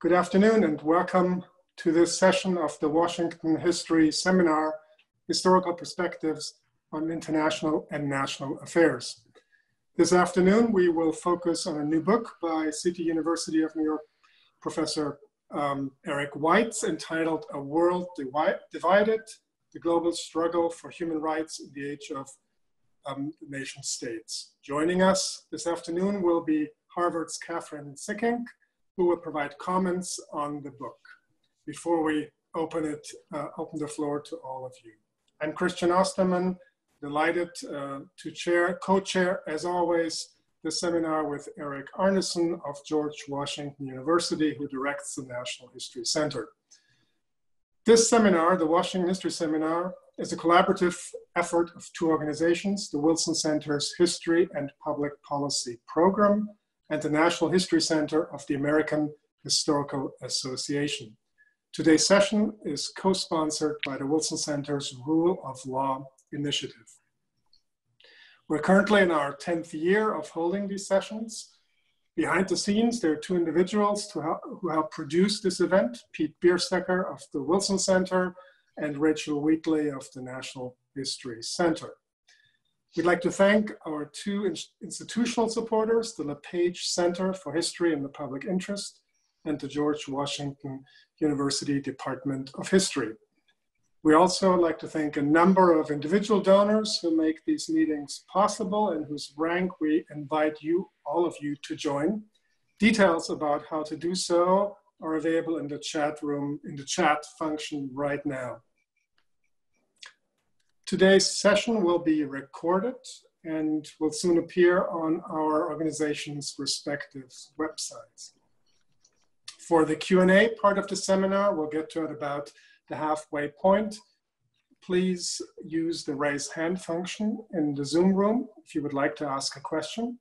Good afternoon and welcome to this session of the Washington History Seminar, Historical Perspectives on International and National Affairs. This afternoon, we will focus on a new book by City University of New York professor um, Eric Weitz entitled A World Divided, the Global Struggle for Human Rights in the Age of um, Nation States. Joining us this afternoon will be Harvard's Kathryn Sikkink, who will provide comments on the book before we open it, uh, open the floor to all of you. I'm Christian Ostermann, delighted uh, to chair, co-chair, as always, the seminar with Eric Arnesen of George Washington University, who directs the National History Center. This seminar, the Washington History Seminar, is a collaborative effort of two organizations, the Wilson Center's History and Public Policy Program and the National History Center of the American Historical Association. Today's session is co-sponsored by the Wilson Center's Rule of Law Initiative. We're currently in our 10th year of holding these sessions. Behind the scenes, there are two individuals help, who help produce this event, Pete Biersteker of the Wilson Center and Rachel Wheatley of the National History Center. We'd like to thank our two in institutional supporters, the LePage Center for History and the Public Interest and the George Washington University Department of History. We also like to thank a number of individual donors who make these meetings possible and whose rank we invite you, all of you, to join. Details about how to do so are available in the chat room, in the chat function right now. Today's session will be recorded and will soon appear on our organization's respective websites. For the Q&A part of the seminar, we'll get to it about the halfway point. Please use the raise hand function in the Zoom room if you would like to ask a question.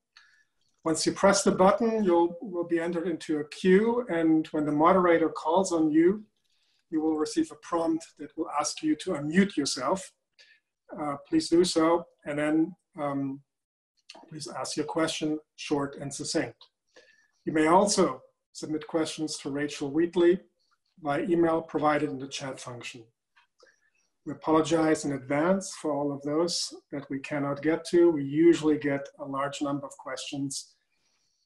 Once you press the button, you'll will be entered into a queue and when the moderator calls on you, you will receive a prompt that will ask you to unmute yourself uh, please do so. And then um, please ask your question short and succinct. You may also submit questions to Rachel Wheatley by email provided in the chat function. We apologize in advance for all of those that we cannot get to. We usually get a large number of questions,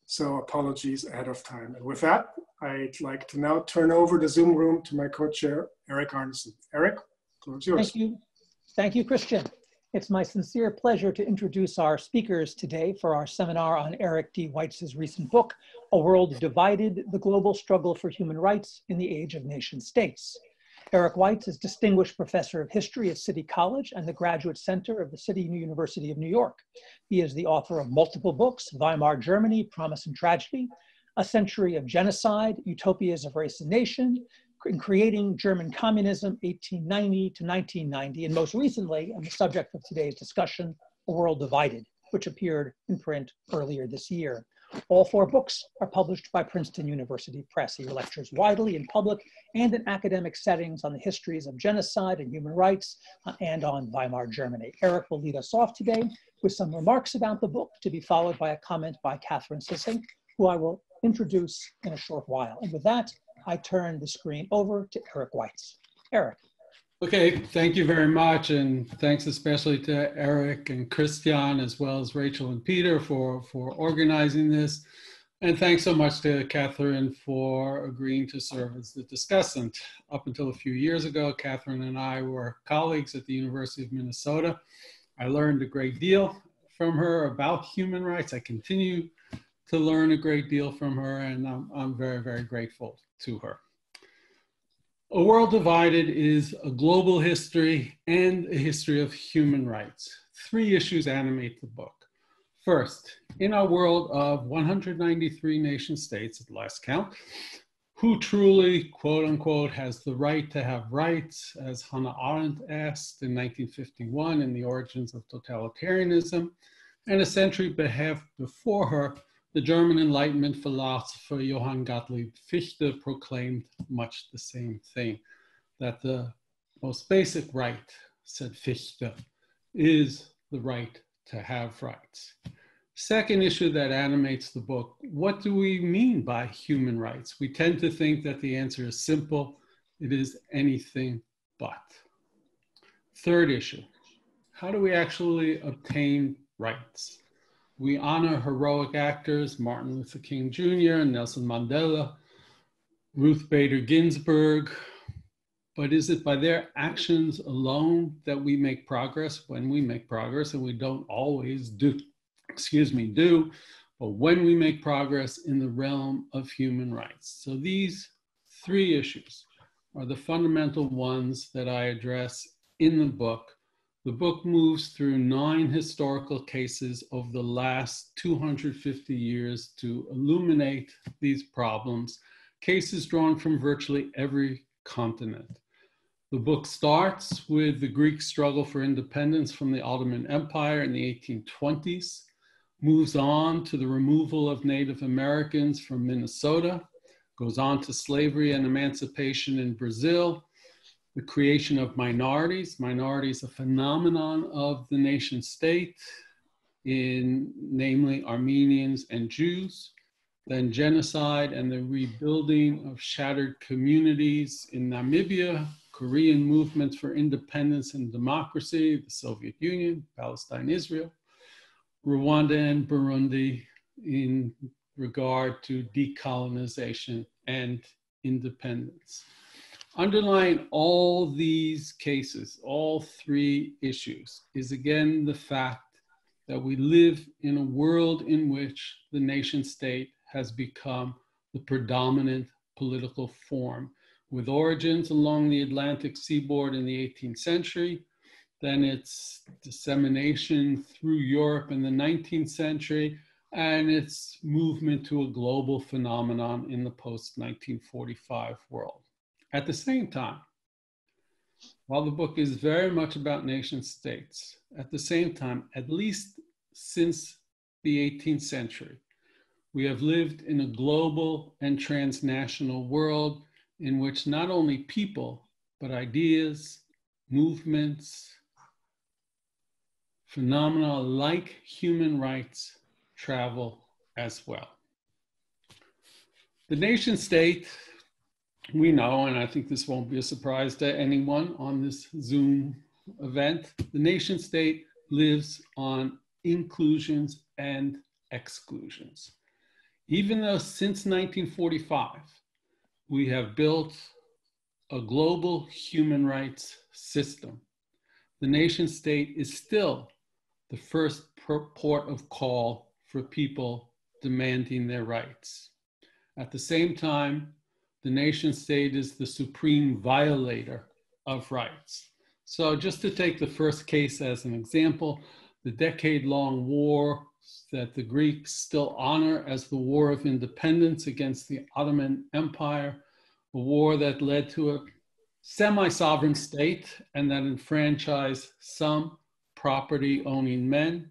so apologies ahead of time. And with that, I'd like to now turn over the Zoom room to my co-chair, Eric Arnesen. Eric, floor is yours. Thank you. Thank you, Christian. It's my sincere pleasure to introduce our speakers today for our seminar on Eric D. Weitz's recent book, A World Divided, The Global Struggle for Human Rights in the Age of Nation States. Eric Weitz is Distinguished Professor of History at City College and the Graduate Center of the City University of New York. He is the author of multiple books, Weimar Germany, Promise and Tragedy, A Century of Genocide, Utopias of Race and Nation, in creating German communism, 1890 to 1990, and most recently, and the subject of today's discussion, A World Divided, which appeared in print earlier this year. All four books are published by Princeton University Press. He lectures widely in public and in academic settings on the histories of genocide and human rights uh, and on Weimar Germany. Eric will lead us off today with some remarks about the book to be followed by a comment by Kathryn Sikkink, who I will introduce in a short while. And with that, I turn the screen over to Eric Weitz. Eric. Okay, thank you very much. And thanks especially to Eric and Christian, as well as Rachel and Peter for, for organizing this. And thanks so much to Kathryn for agreeing to serve as the discussant. Up until a few years ago, Kathryn and I were colleagues at the University of Minnesota. I learned a great deal from her about human rights. I continue to learn a great deal from her, and I'm, I'm very, very grateful to her. A World Divided is a global history and a history of human rights. Three issues animate the book. First, in our world of 193 nation states at last count, who truly, quote unquote, has the right to have rights, as Hannah Arendt asked in 1951 in The Origins of Totalitarianism, and a century before her, the German Enlightenment philosopher Johann Gottlieb Fichte proclaimed much the same thing that the most basic right, said Fichte, is the right to have rights. Second issue that animates the book what do we mean by human rights? We tend to think that the answer is simple it is anything but. Third issue how do we actually obtain rights? We honor heroic actors, Martin Luther King Jr., and Nelson Mandela, Ruth Bader Ginsburg, but is it by their actions alone that we make progress when we make progress and we don't always do excuse me do but when we make progress in the realm of human rights so these three issues are the fundamental ones that i address in the book the book moves through nine historical cases of the last 250 years to illuminate these problems cases drawn from virtually every continent. The book starts with the Greek struggle for independence from the Ottoman Empire in the 1820s, moves on to the removal of Native Americans from Minnesota, goes on to slavery and emancipation in Brazil, the creation of minorities, minorities a phenomenon of the nation state, in namely Armenians and Jews, then genocide and the rebuilding of shattered communities in Namibia, Korean movements for independence and democracy, the Soviet Union, Palestine, Israel, Rwanda and Burundi in regard to decolonization and independence. Underlying all these cases, all three issues, is again the fact that we live in a world in which the nation state has become the predominant political form with origins along the Atlantic seaboard in the 18th century, then its dissemination through Europe in the 19th century, and its movement to a global phenomenon in the post 1945 world. At the same time, while the book is very much about nation states, at the same time, at least since the 18th century, we have lived in a global and transnational world in which not only people, but ideas, movements, phenomena like human rights travel as well. The nation state, we know, and I think this won't be a surprise to anyone on this Zoom event, the nation state lives on inclusions and exclusions. Even though since 1945, we have built a global human rights system. The nation state is still the first port of call for people demanding their rights. At the same time, the nation state is the supreme violator of rights. So, just to take the first case as an example, the decade long war that the Greeks still honor as the War of Independence against the Ottoman Empire, a war that led to a semi sovereign state and that enfranchised some property owning men.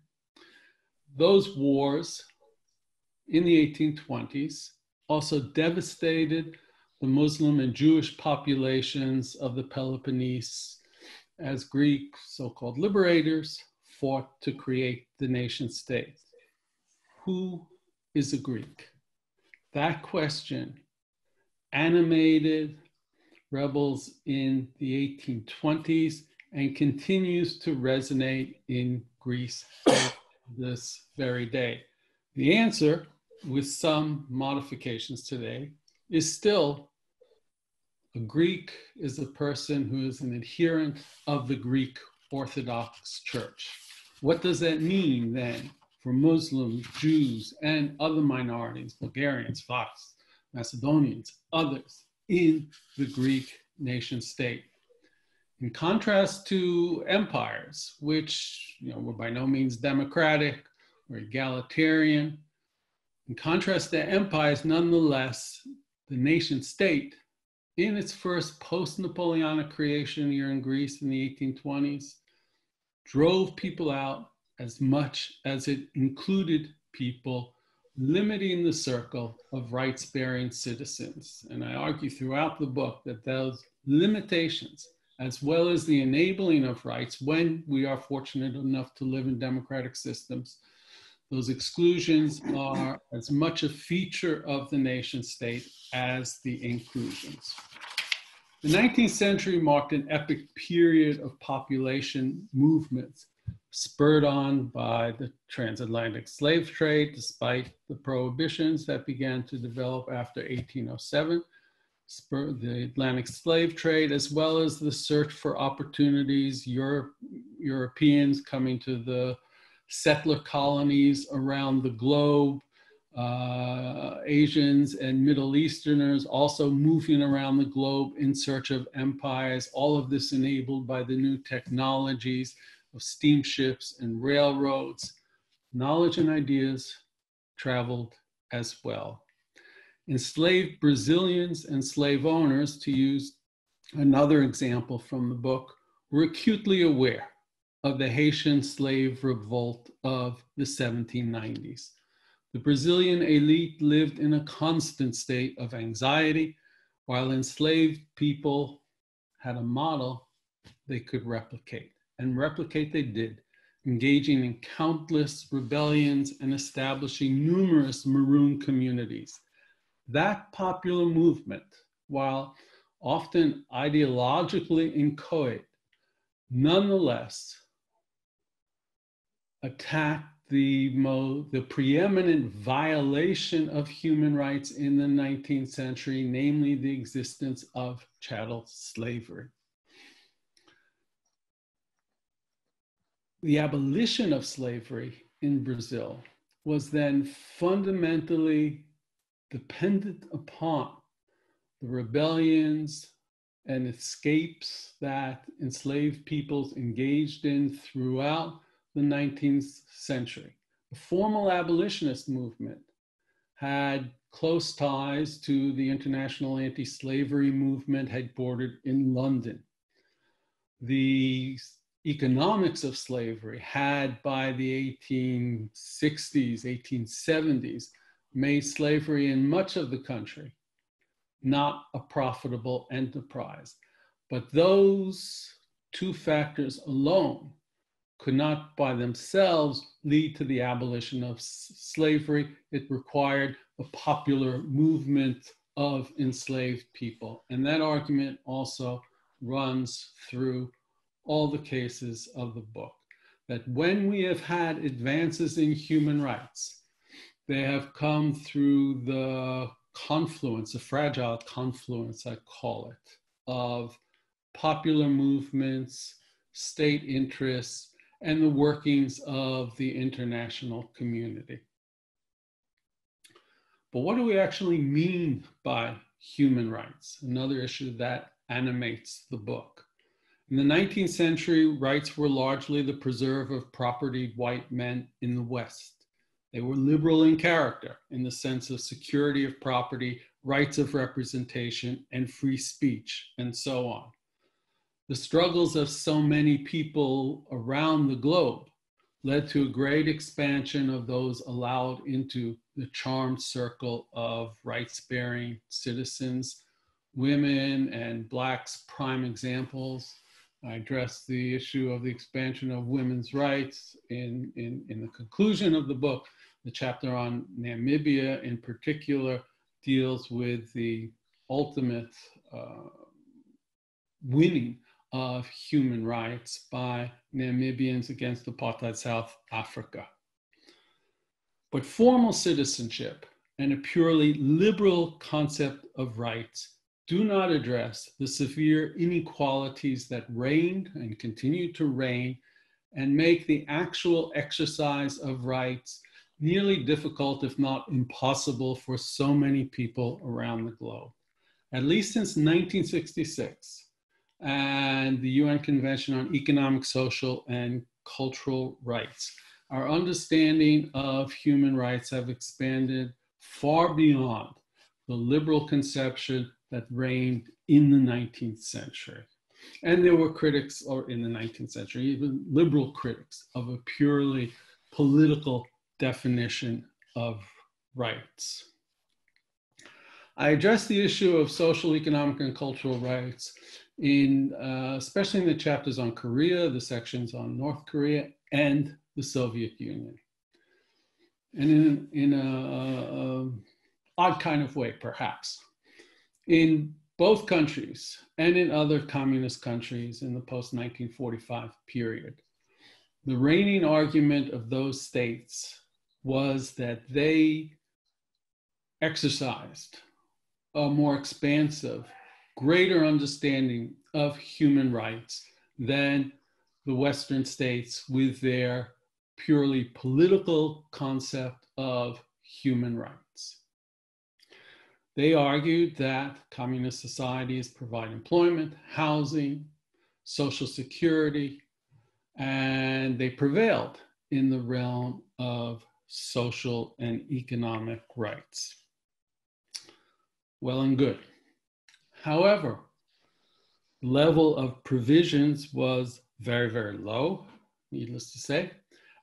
Those wars in the 1820s also devastated the Muslim and Jewish populations of the Peloponnese as Greek so called liberators fought to create the nation state. Who is a Greek? That question animated rebels in the 1820s and continues to resonate in Greece this very day. The answer, with some modifications today, is still a Greek is a person who is an adherent of the Greek Orthodox Church. What does that mean then for Muslims, Jews, and other minorities, Bulgarians, Vlachs, Macedonians, others in the Greek nation state? In contrast to empires, which you know, were by no means democratic or egalitarian, in contrast to empires, nonetheless, the nation state, in its first post Napoleonic creation here in Greece in the 1820s, drove people out as much as it included people, limiting the circle of rights bearing citizens. And I argue throughout the book that those limitations, as well as the enabling of rights when we are fortunate enough to live in democratic systems, Those exclusions are as much a feature of the nation state as the inclusions. The 19th century marked an epic period of population movements spurred on by the transatlantic slave trade, despite the prohibitions that began to develop after 1807, spurred the Atlantic slave trade, as well as the search for opportunities, Europe, Europeans coming to the settler colonies around the globe, uh, Asians and Middle Easterners also moving around the globe in search of empires, all of this enabled by the new technologies of steamships and railroads. Knowledge and ideas traveled as well. Enslaved Brazilians and slave owners, to use another example from the book, were acutely aware of the Haitian slave revolt of the 1790s. The Brazilian elite lived in a constant state of anxiety, while enslaved people had a model they could replicate. And replicate they did, engaging in countless rebellions and establishing numerous maroon communities. That popular movement, while often ideologically inchoate, nonetheless attacked the, mo- the preeminent violation of human rights in the 19th century, namely the existence of chattel slavery. The abolition of slavery in Brazil was then fundamentally dependent upon the rebellions and escapes that enslaved peoples engaged in throughout the 19th century. The formal abolitionist movement had close ties to the international anti slavery movement headquartered in London. The economics of slavery had by the 1860s, 1870s, made slavery in much of the country not a profitable enterprise. But those two factors alone could not by themselves lead to the abolition of slavery. It required a popular movement of enslaved people. And that argument also runs through all the cases of the book. That when we have had advances in human rights, they have come through the confluence, a fragile confluence, I call it, of popular movements, state interests, and the workings of the international community. But what do we actually mean by human rights? Another issue that animates the book. In the 19th century, rights were largely the preserve of property white men in the West. They were liberal in character in the sense of security of property, rights of representation, and free speech, and so on the struggles of so many people around the globe led to a great expansion of those allowed into the charmed circle of rights bearing citizens, women and blacks, prime examples. I address the issue of the expansion of women's rights in, in, in the conclusion of the book. The chapter on Namibia, in particular, deals with the ultimate uh, winning of human rights by Namibians against apartheid South Africa. But formal citizenship and a purely liberal concept of rights do not address the severe inequalities that reigned and continue to reign and make the actual exercise of rights nearly difficult, if not impossible, for so many people around the globe. At least since 1966, and the UN Convention on Economic, Social, and Cultural Rights. Our understanding of human rights have expanded far beyond the liberal conception that reigned in the 19th century. And there were critics, or in the 19th century, even liberal critics of a purely political definition of rights. I address the issue of social, economic, and cultural rights in uh, especially in the chapters on Korea, the sections on North Korea, and the Soviet Union. and in, in a, odd kind of way, perhaps. In both countries and in other communist countries in the post 1945 period, the reigning argument of those states was that they exercised a more expansive, greater understanding of human rights than the Western states with their purely political concept of human rights. They argued that communist societies provide employment, housing, social security, and they prevailed in the realm of social and economic rights. Well and good. However, level of provisions was very, very low, needless to say.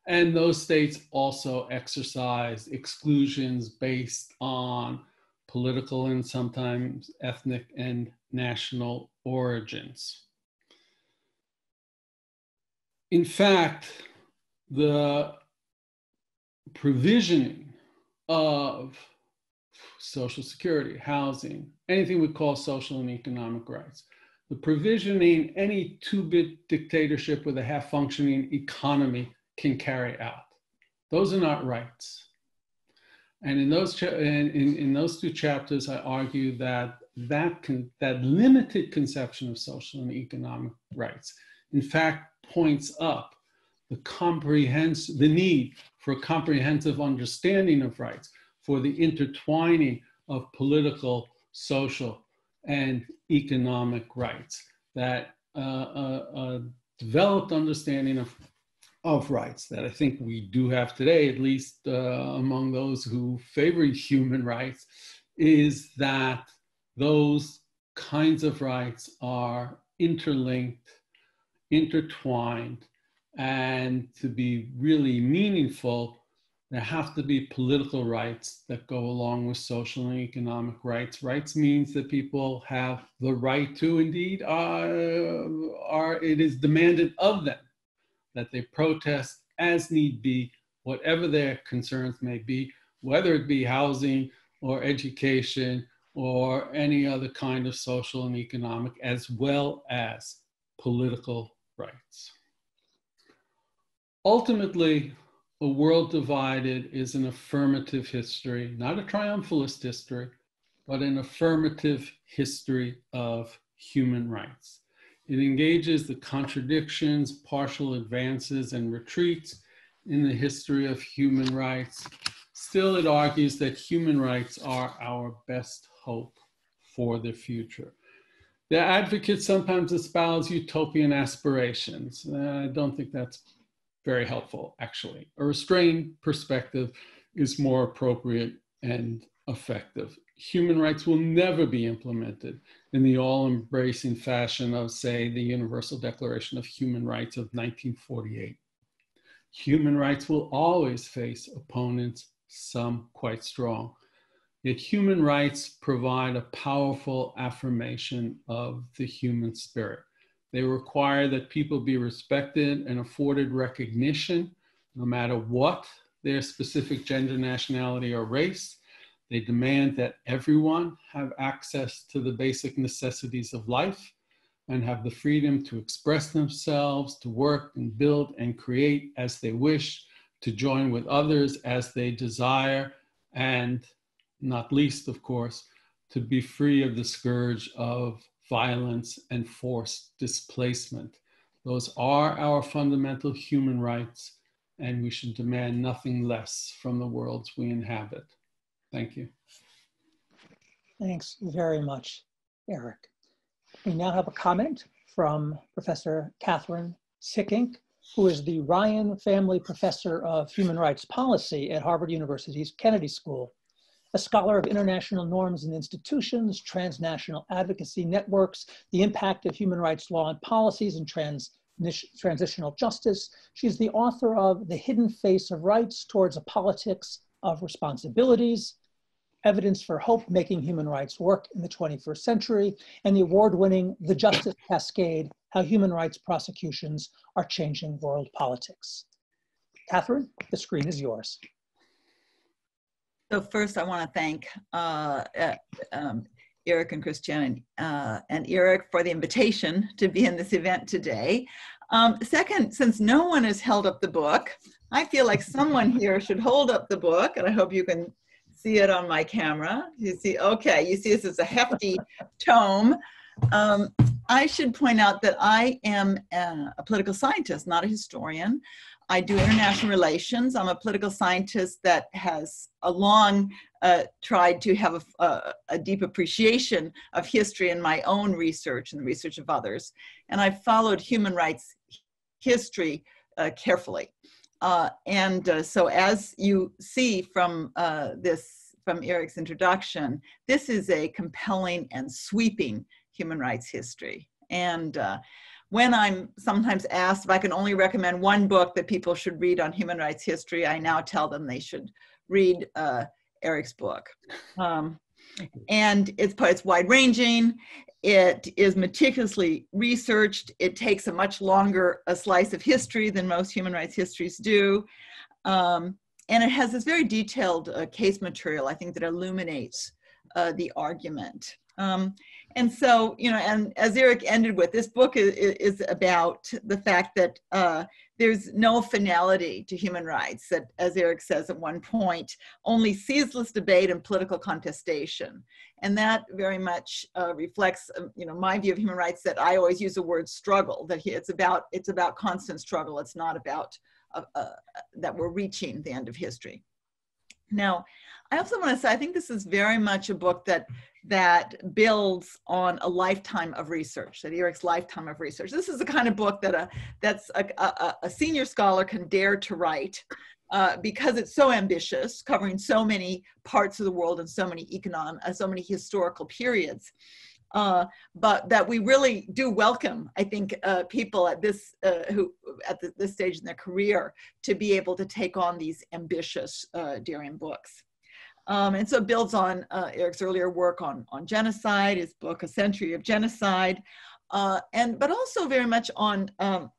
And those states also exercised exclusions based on political and sometimes ethnic and national origins. In fact, the provisioning of Social Security, housing, anything we call social and economic rights, the provisioning any two bit dictatorship with a half functioning economy can carry out. Those are not rights. And in those, in, in, in those two chapters, I argue that that, con- that limited conception of social and economic rights, in fact, points up the comprehens- the need for a comprehensive understanding of rights, for the intertwining of political, social, and economic rights. That uh, uh, uh, developed understanding of of rights that I think we do have today, at least uh, among those who favor human rights, is that those kinds of rights are interlinked, intertwined, and to be really meaningful, there have to be political rights that go along with social and economic rights. Rights means that people have the right to, indeed, uh, are it is demanded of them that they protest as need be, whatever their concerns may be, whether it be housing or education or any other kind of social and economic, as well as political rights. Ultimately, a world divided is an affirmative history, not a triumphalist history, but an affirmative history of human rights. It engages the contradictions, partial advances, and retreats in the history of human rights. Still, it argues that human rights are our best hope for the future. The advocates sometimes espouse utopian aspirations. Uh, I don't think that's very helpful, actually. A restrained perspective is more appropriate and effective human rights will never be implemented in the all embracing fashion of, say, the Universal Declaration of Human Rights of 1948. Human rights will always face opponents, some quite strong. Yet human rights provide a powerful affirmation of the human spirit. They require that people be respected and afforded recognition, no matter what their specific gender, nationality, or race. They demand that everyone have access to the basic necessities of life and have the freedom to express themselves, to work and build and create as they wish, to join with others as they desire, and not least, of course, to be free of the scourge of violence and forced displacement. Those are our fundamental human rights, and we should demand nothing less from the worlds we inhabit. Thank you. Thanks very much, Eric. We now have a comment from Professor Kathryn Sikkink, who is the Ryan Family Professor of Human Rights Policy at Harvard University's Kennedy School, a scholar of international norms and institutions, transnational advocacy networks, the impact of human rights law and policies, and trans transitional justice. She's the author of The Hidden Face of Rights Towards a Politics of responsibilities, evidence for hope making human rights work in the 21st century, and the award-winning The Justice Cascade, How Human Rights Prosecutions Are Changing World Politics. Kathryn, the screen is yours. So first, I want to thank uh, uh, um, Eric and Christian uh, and Eric for the invitation to be in this event today. Um, second, since no one has held up the book, I feel like someone here should hold up the book, and I hope you can see it on my camera. You see, okay, you see this is a hefty tome. Um, I should point out that I am a, a political scientist, not a historian. I do international relations. I'm a political scientist that has a long uh, tried to have a, a, a, deep appreciation of history in my own research and the research of others. And I've followed human rights history uh, carefully. Uh, and uh, so as you see from uh, this, from Eric's introduction, this is a compelling and sweeping human rights history. And uh, when I'm sometimes asked if I can only recommend one book that people should read on human rights history, I now tell them they should read uh, Eric's book. Um, and it's, it's wide ranging. It is meticulously researched. It takes a much longer a slice of history than most human rights histories do. Um, and it has this very detailed uh, case material, I think, that illuminates uh, the argument. Um, and so, you know, and as Eric ended with, this book is, is about the fact that uh, there's no finality to human rights, that, as Eric says at one point, only ceaseless debate and political contestation. And that very much uh, reflects, um, you know, my view of human rights that I always use the word struggle, that it's about, it's about constant struggle. It's not about uh, uh, that we're reaching the end of history. Now, I also want to say I think this is very much a book that that builds on a lifetime of research, that Eric's lifetime of research. This is the kind of book that a that's a, a, a senior scholar can dare to write uh, because it's so ambitious, covering so many parts of the world and so many economic, uh, so many historical periods. Uh, but that we really do welcome, I think, uh, people at this uh, who at the, this stage in their career to be able to take on these ambitious, uh, daring books. Um, and so it builds on uh, Eric's earlier work on, on genocide, his book, A Century of Genocide, uh, and but also very much on um,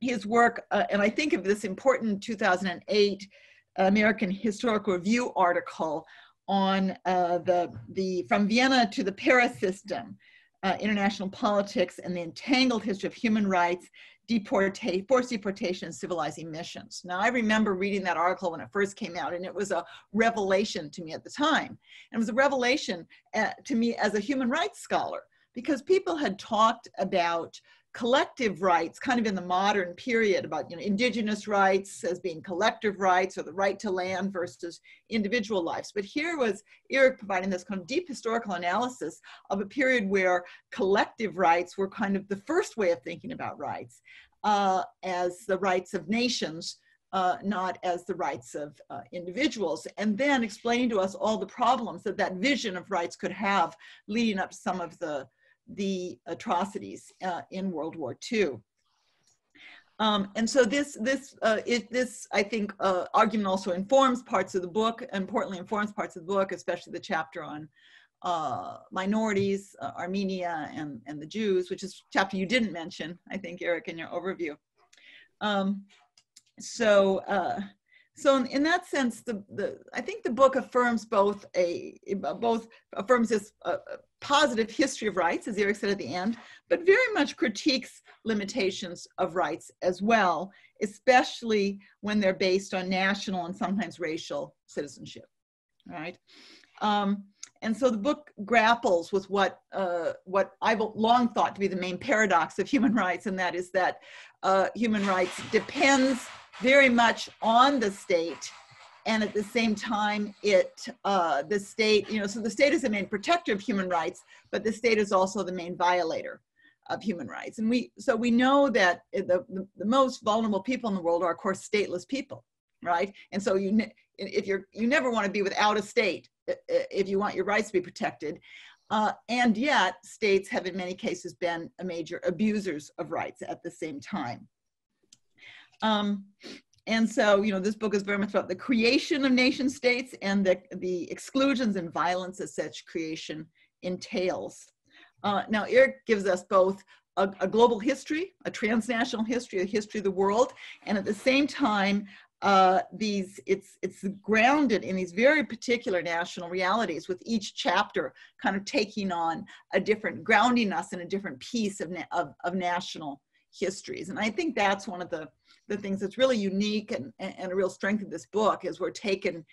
his work, uh, and I think of this important 2008 American Historical Review article on uh, the, the From Vienna to the Paris System, uh, International Politics and the Entangled History of Human Rights deportation, forced deportation and civilizing missions. Now, I remember reading that article when it first came out, and it was a revelation to me at the time. And it was a revelation uh, to me as a human rights scholar because people had talked about collective rights kind of in the modern period about you know indigenous rights as being collective rights or the right to land versus individual lives. But here was eric providing this kind of deep historical analysis of a period where collective rights were kind of the first way of thinking about rights uh, as the rights of nations uh, not as the rights of uh, individuals, and then explaining to us all the problems that that vision of rights could have leading up some of the the atrocities uh, in World War II. Um, and so this, this, uh, it, this, I think, uh, argument also informs parts of the book, importantly informs parts of the book, especially the chapter on uh, minorities, uh, Armenia, and, and the Jews, which is chapter you didn't mention, I think, Eric, in your overview. Um, so, uh, so in, in, that sense, the, the I think the book affirms both a both affirms this uh, positive history of rights, as Eric said at the end, but very much critiques limitations of rights as well, especially when they're based on national and sometimes racial citizenship. Right. Um, and so the book grapples with what uh, what I've long thought to be the main paradox of human rights, and that is that uh, human rights depends very much on the state and at the same time it uh, the state you know so the state is the main protector of human rights but the state is also the main violator of human rights. And we so we know that the, the, the most vulnerable people in the world are of course stateless people right? And so you if you're you never want to be without a state if you want your rights to be protected. Uh, and yet states have in many cases been a major abusers of rights at the same time. Um, and so, you know, this book is very much about the creation of nation states and the, the exclusions and violence that such creation entails. Uh, now, Eric gives us both a, a, global history, a transnational history, a history of the world, and at the same time, uh, these it's it's grounded in these very particular national realities with each chapter kind of taking on a different grounding us in a different piece of, of, of national histories and i think that's one of the the things that's really unique and, and a real strength of this book is we're taken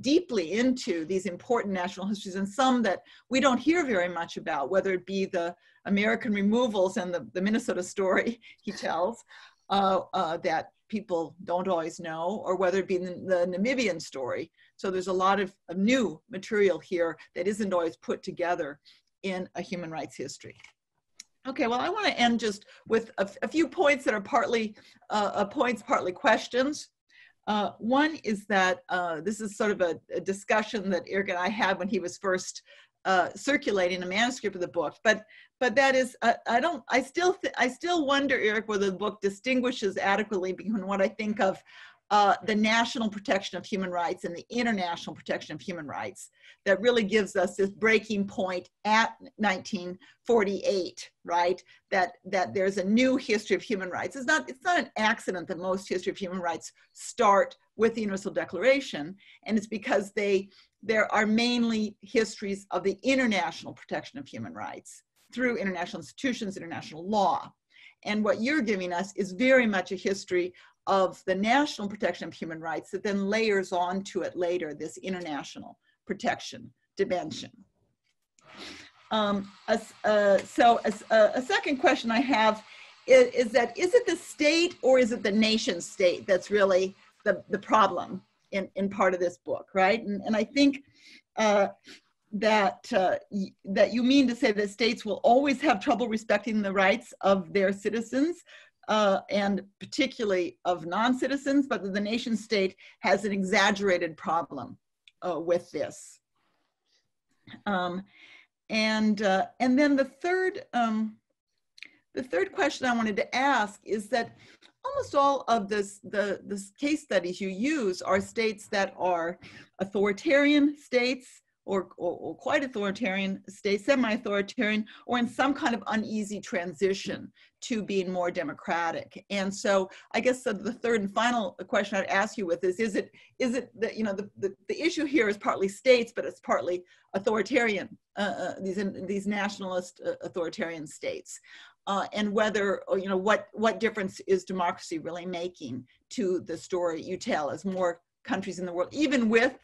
deeply into these important national histories and some that we don't hear very much about whether it be the american removals and the, the minnesota story he tells uh, uh, that people don't always know, or whether it be the, the Namibian story. So there's a lot of, of, new material here that isn't always put together in a human rights history. Okay, well, I want to end just with a, few points that are partly uh, uh, points, partly questions. Uh, one is that uh, this is sort of a, a, discussion that Eric and I had when he was first uh, circulating a manuscript of the book, but but that is uh, I don't I still I still wonder Eric whether the book distinguishes adequately between what I think of uh, the national protection of human rights and the international protection of human rights that really gives us this breaking point at 1948 right? That that there's a new history of human rights. It's not it's not an accident that most history of human rights start with the universal declaration and it's because they there are mainly histories of the international protection of human rights through international institutions, international law. And what you're giving us is very much a history of the national protection of human rights that then layers onto it later, this international protection dimension. Um, uh, so a, a, second question I have is, is, that, is it the state or is it the nation state that's really the, the problem in, in part of this book, right? And, and I think uh, that uh, that you mean to say that states will always have trouble respecting the rights of their citizens uh, and particularly of non-citizens, but the nation state has an exaggerated problem uh, with this. Um, and uh, and then the third um, the third question I wanted to ask is that almost all of this, the, the case studies you use are states that are authoritarian states or, or, or quite authoritarian states, semi-authoritarian, or in some kind of uneasy transition to being more democratic. And so I guess the, the third and final question I'd ask you with is, is it, is it that, you know, the, the, the issue here is partly states, but it's partly authoritarian, uh, uh, these, these nationalist uh, authoritarian states uh, and whether you know what what difference is democracy really making to the story you tell as more countries in the world even with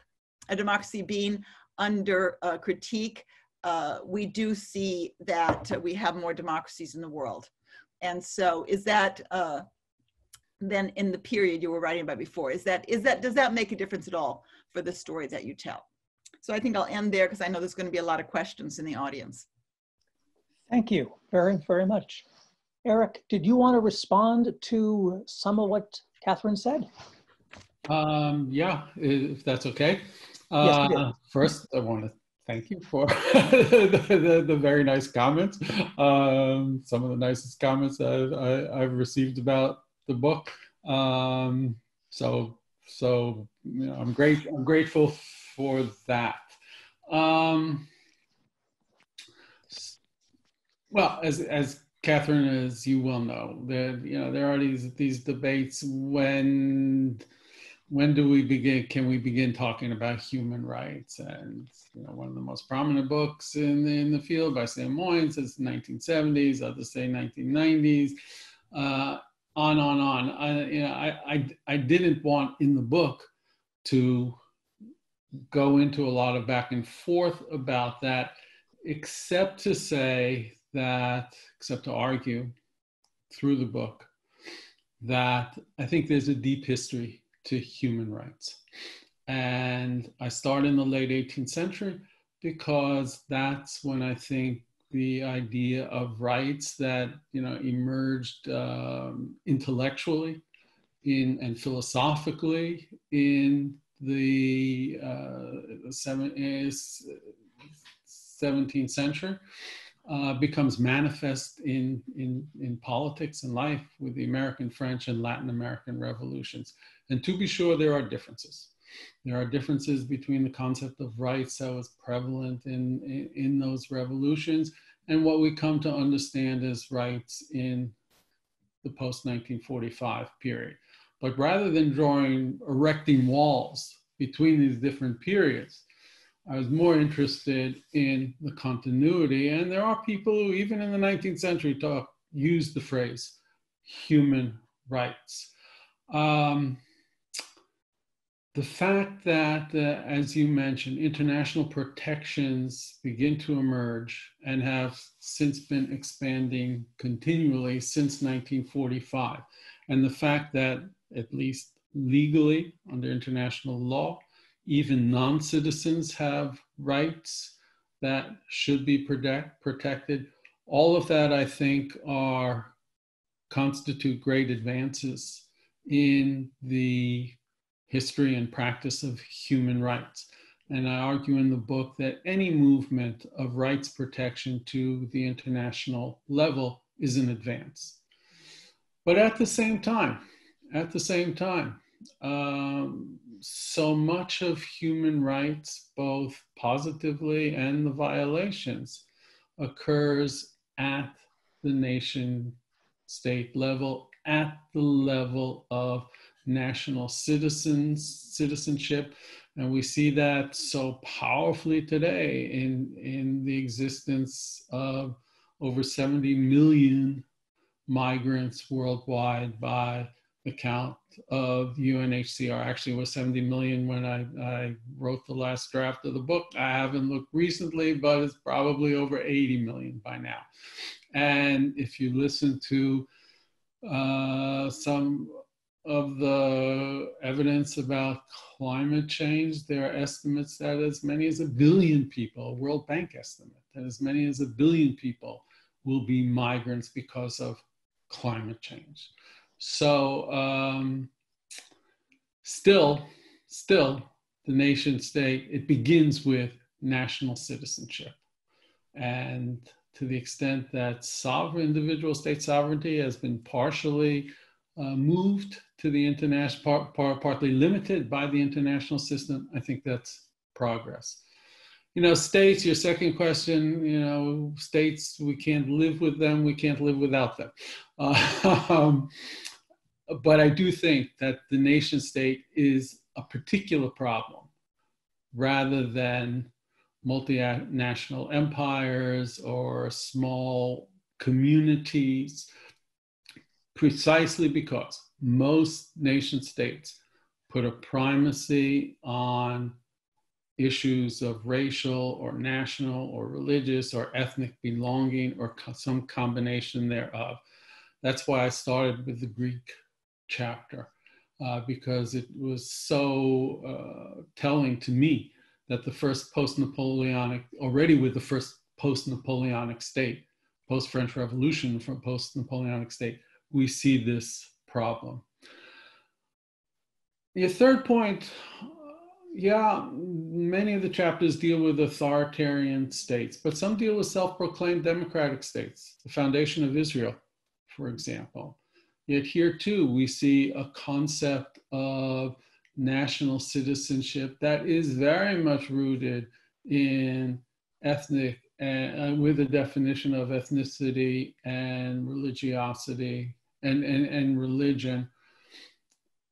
a democracy being under uh, critique uh, we do see that we have more democracies in the world and so is that uh, then in the period you were writing about before is that is that does that make a difference at all for the story that you tell so i think i'll end there because i know there's going to be a lot of questions in the audience Thank you very, very much. Eric, did you want to respond to some of what Kathryn said? Um, yeah, if that's okay. Uh, yes, first, I want to thank you for the, the, the, very nice comments. Um, some of the nicest comments I've, I, have received about the book. Um, so, so you know, I'm great. I'm grateful for that. Um, well, as as Kathryn, as you well know, there you know there are these these debates when when do we begin can we begin talking about human rights? And you know one of the most prominent books in the, in the field by Sam Moyn says 1970s others say 1990s uh, on on on. I, you know I, I I didn't want in the book to go into a lot of back and forth about that except to say that, except to argue through the book, that I think there's a deep history to human rights. And I start in the late 18th century because that's when I think the idea of rights that you know emerged um, intellectually in and philosophically in the uh, 17th century uh, becomes manifest in, in, in politics and life with the American, French, and Latin American revolutions. And to be sure, there are differences. There are differences between the concept of rights that was prevalent in, in, in those revolutions and what we come to understand as rights in the post 1945 period. But rather than drawing, erecting walls between these different periods, I was more interested in the continuity. And there are people who, even in the 19th century, talk, use the phrase human rights. Um, the fact that, uh, as you mentioned, international protections begin to emerge and have since been expanding continually since 1945, and the fact that, at least legally, under international law, even non citizens have rights that should be protect, protected. All of that, I think, are constitute great advances in the history and practice of human rights. And I argue in the book that any movement of rights protection to the international level is an advance. But at the same time, at the same time, um, so much of human rights, both positively and the violations, occurs at the nation state level, at the level of national citizens, citizenship. And we see that so powerfully today in, in the existence of over 70 million migrants worldwide by the count of UNHCR. Actually, was 70 million when I, I wrote the last draft of the book. I haven't looked recently, but it's probably over 80 million by now. And if you listen to uh, some of the evidence about climate change, there are estimates that as many as a billion people, World Bank estimate, that as many as a billion people will be migrants because of climate change. So um, still, still, the nation state, it begins with national citizenship. And to the extent that sovereign individual state sovereignty has been partially uh, moved to the international, par, par, partly limited by the international system, I think that's progress. You know, states, your second question, you know, states, we can't live with them, we can't live without them. Uh, um, but I do think that the nation state is a particular problem rather than multinational empires or small communities, precisely because most nation states put a primacy on issues of racial or national or religious or ethnic belonging or co- some combination thereof. That's why I started with the Greek chapter, uh, because it was so uh, telling to me that the first post Napoleonic, already with the first post Napoleonic state, post French Revolution from post Napoleonic state, we see this problem. Your third point, yeah, many of the chapters deal with authoritarian states, but some deal with self proclaimed democratic states, the foundation of Israel, for example. Yet here too, we see a concept of national citizenship that is very much rooted in ethnic and uh, with a definition of ethnicity and religiosity and, and, and religion,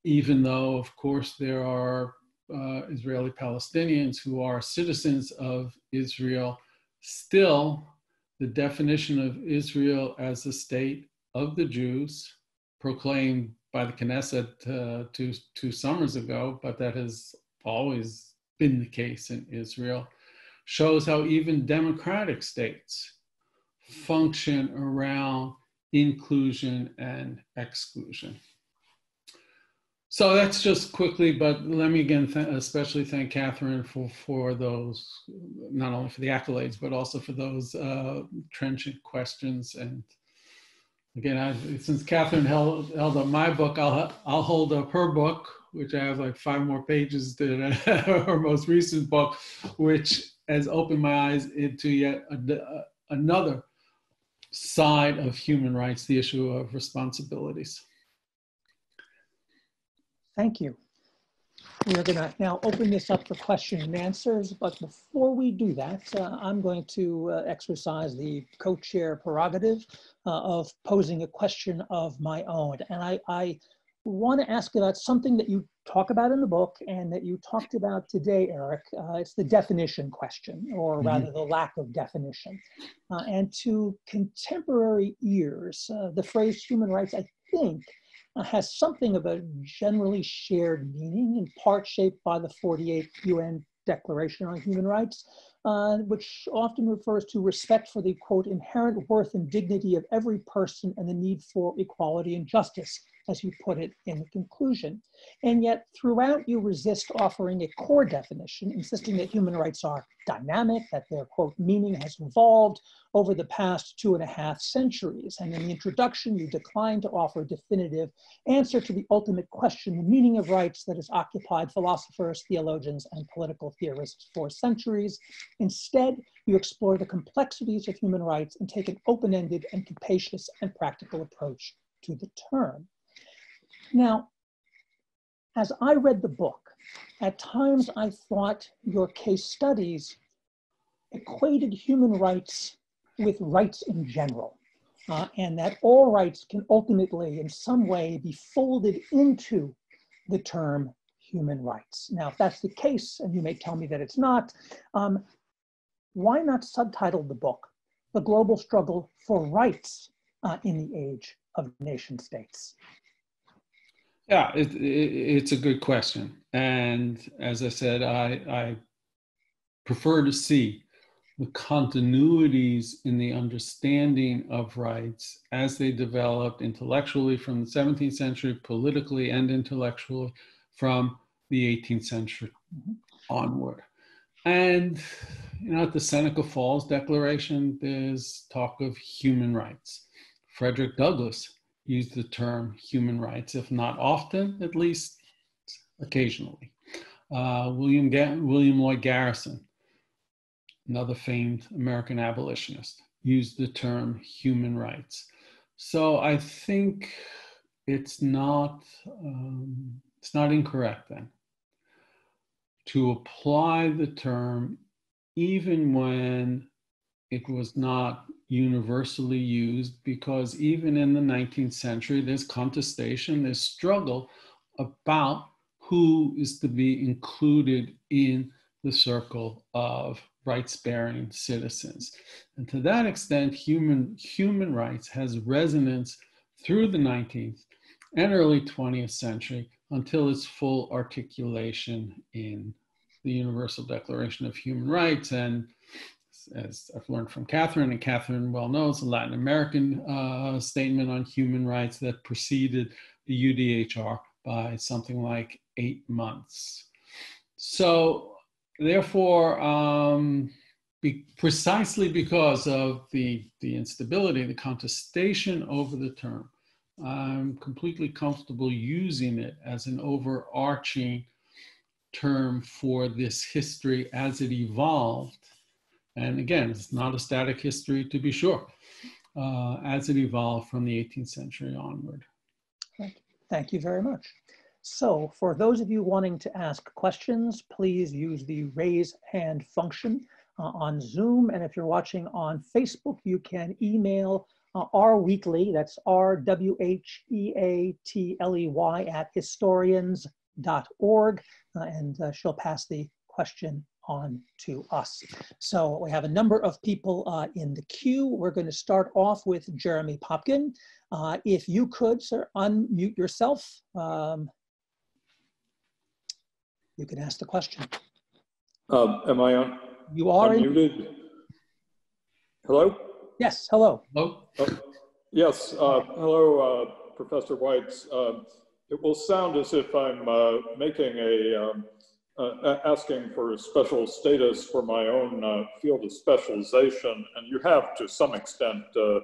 even though, of course, there are uh, Israeli Palestinians who are citizens of Israel, still the definition of Israel as a state of the Jews proclaimed by the Knesset uh, two, two summers ago, but that has always been the case in Israel, shows how even democratic states function around inclusion and exclusion. So that's just quickly, but let me again th especially thank Kathryn for, for those, not only for the accolades, but also for those uh, trenchant questions and again, I, since Kathryn held, held up my book, I'll, I'll hold up her book, which I have like five more pages to her most recent book, which has opened my eyes into yet a, another side of human rights, the issue of responsibilities. Thank you. We are going to now open this up for question and answers, but before we do that, uh, I'm going to uh, exercise the co-chair prerogative uh, of posing a question of my own. And I, I want to ask about something that you talk about in the book and that you talked about today, Eric. Uh, it's the definition question, or mm-hmm. rather the lack of definition. Uh, and to contemporary ears, uh, the phrase human rights, I think, uh, has something of a generally shared meaning, in part shaped by the 48th UN Declaration on Human Rights, uh, which often refers to respect for the quote inherent worth and dignity of every person and the need for equality and justice as you put it in the conclusion. And yet, throughout, you resist offering a core definition, insisting that human rights are dynamic, that their quote meaning has evolved over the past two and a half centuries. And in the introduction, you decline to offer a definitive answer to the ultimate question, the meaning of rights that has occupied philosophers, theologians, and political theorists for centuries. Instead, you explore the complexities of human rights and take an open-ended and capacious and practical approach to the term. Now, as I read the book, at times I thought your case studies equated human rights with rights in general, uh, and that all rights can ultimately, in some way, be folded into the term human rights. Now, if that's the case, and you may tell me that it's not, um, why not subtitle the book, The Global Struggle for Rights uh, in the Age of Nation States? Yeah, it, it, it's a good question. And as I said, I, I prefer to see the continuities in the understanding of rights as they developed intellectually from the 17th century, politically and intellectually from the 18th century onward. And you know, at the Seneca Falls Declaration, there's talk of human rights. Frederick Douglass use the term human rights, if not often, at least occasionally. Uh, William, Ga- William Lloyd Garrison, another famed American abolitionist, used the term human rights. So I think it's not um, it's not incorrect then to apply the term even when it was not universally used because even in the 19th century, there's contestation, there's struggle about who is to be included in the circle of rights-bearing citizens. And to that extent, human, human rights has resonance through the 19th and early 20th century until its full articulation in the Universal Declaration of Human Rights and as I've learned from Kathryn, and Kathryn well knows, the Latin American uh, statement on human rights that preceded the UDHR by something like eight months. So, therefore, um, be, precisely because of the, the instability, the contestation over the term, I'm completely comfortable using it as an overarching term for this history as it evolved and again, it's not a static history to be sure, uh, as it evolved from the 18th century onward. Thank you very much. So for those of you wanting to ask questions, please use the raise hand function uh, on Zoom. And if you're watching on Facebook, you can email uh, weekly—that's R-W-H-E-A-T-L-E-Y at historians.org, uh, and uh, she'll pass the question on to us. So we have a number of people uh, in the queue. We're going to start off with Jeremy Popkin. Uh, if you could, sir, unmute yourself. Um, you can ask the question. Um, am I on? You are unmuted. In... Hello? Yes, hello. Hello? Oh, yes, uh, hello, uh, Professor Weitz. Um, it will sound as if I'm uh, making a um, uh, asking for a special status for my own uh, field of specialization, and you have to some extent uh,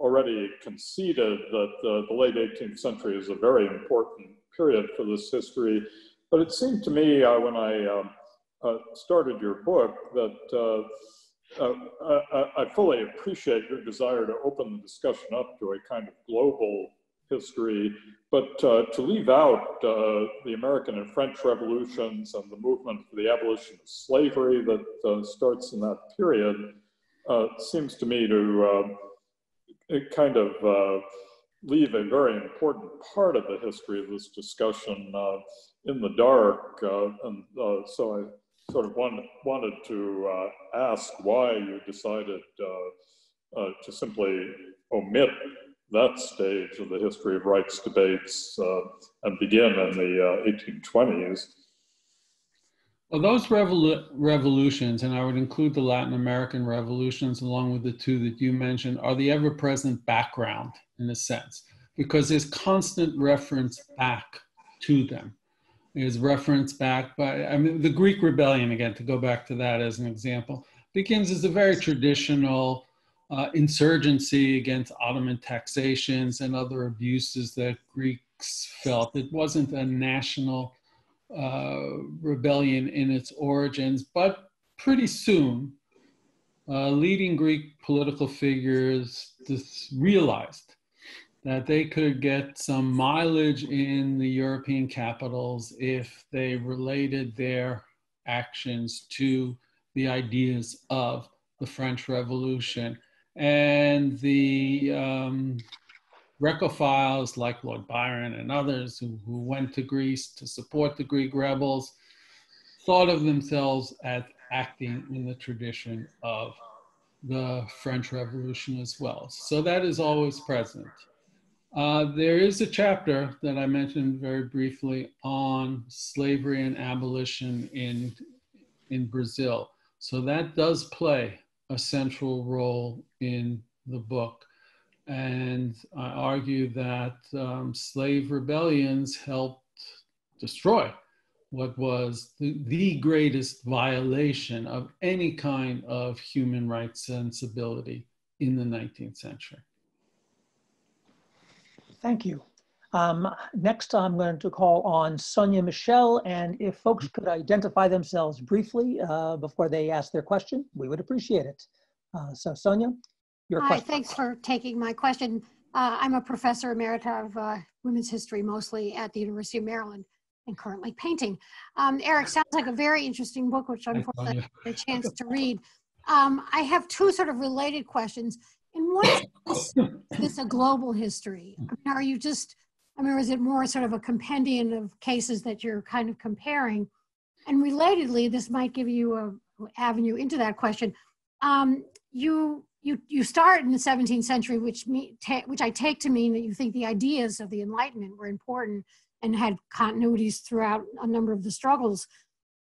already conceded that uh, the late 18th century is a very important period for this history. But it seemed to me uh, when I um, uh, started your book that I, I fully appreciate your desire to open the discussion up to a kind of global history, but uh, to leave out uh, the American and French revolutions and the movement for the abolition of slavery that uh, starts in that period seems to me to kind of leave a very important part of the history of this discussion uh, in the dark. Uh, and uh, so I sort of want, wanted to ask why you decided to simply omit that stage of the history of rights debates uh, and begin in the uh, 1820s. Well, those revol revolutions, and I would include the Latin American revolutions along with the two that you mentioned, are the ever present background in a sense, because there's constant reference back to them. There's reference back by, I mean, the Greek rebellion, again, to go back to that as an example, begins as a very traditional uh, insurgency against Ottoman taxations and other abuses that Greeks felt. It wasn't a national uh, rebellion in its origins, but pretty soon, uh, leading Greek political figures realized that they could get some mileage in the European capitals if they related their actions to the ideas of the French Revolution. And the um, Grecophiles like Lord Byron and others who, who went to Greece to support the Greek rebels thought of themselves as acting in the tradition of the French Revolution as well. So that is always present. Uh, there is a chapter that I mentioned very briefly on slavery and abolition in, in Brazil. So that does play a central role in the book. And I argue that um, slave rebellions helped destroy what was the, the, greatest violation of any kind of human rights sensibility in the 19th century. Thank you. Um, next, I'm going to call on Sonya Michel, and if folks could identify themselves briefly uh, before they ask their question, we would appreciate it. Uh, so Sonia, your Hi, question. thanks for taking my question. Uh, I'm a professor emerita of uh, women's history, mostly at the University of Maryland, and currently painting. Um, Eric, sounds like a very interesting book, which unfortunately I had a chance to read. Um, I have two sort of related questions. In what is this a global history? I mean, are you just, I mean, is it more sort of a compendium of cases that you're kind of comparing? And relatedly, this might give you a avenue into that question. Um, you you you start in the 17th century, which me, which I take to mean that you think the ideas of the Enlightenment were important and had continuities throughout a number of the struggles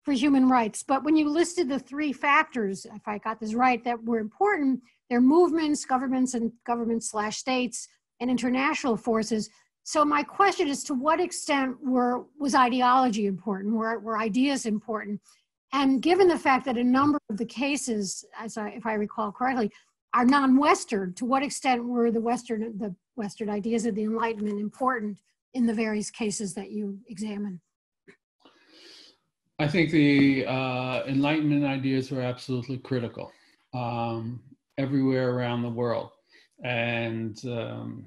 for human rights. But when you listed the three factors, if I got this right, that were important, they're movements, governments and governments slash states, and international forces. So my question is, to what extent were was ideology important? Were, were ideas important? And given the fact that a number of the cases, as I, if I recall correctly, are non-Western, to what extent were the Western, the Western ideas of the Enlightenment important in the various cases that you examine? I think the uh, Enlightenment ideas were absolutely critical um, everywhere around the world. And, um,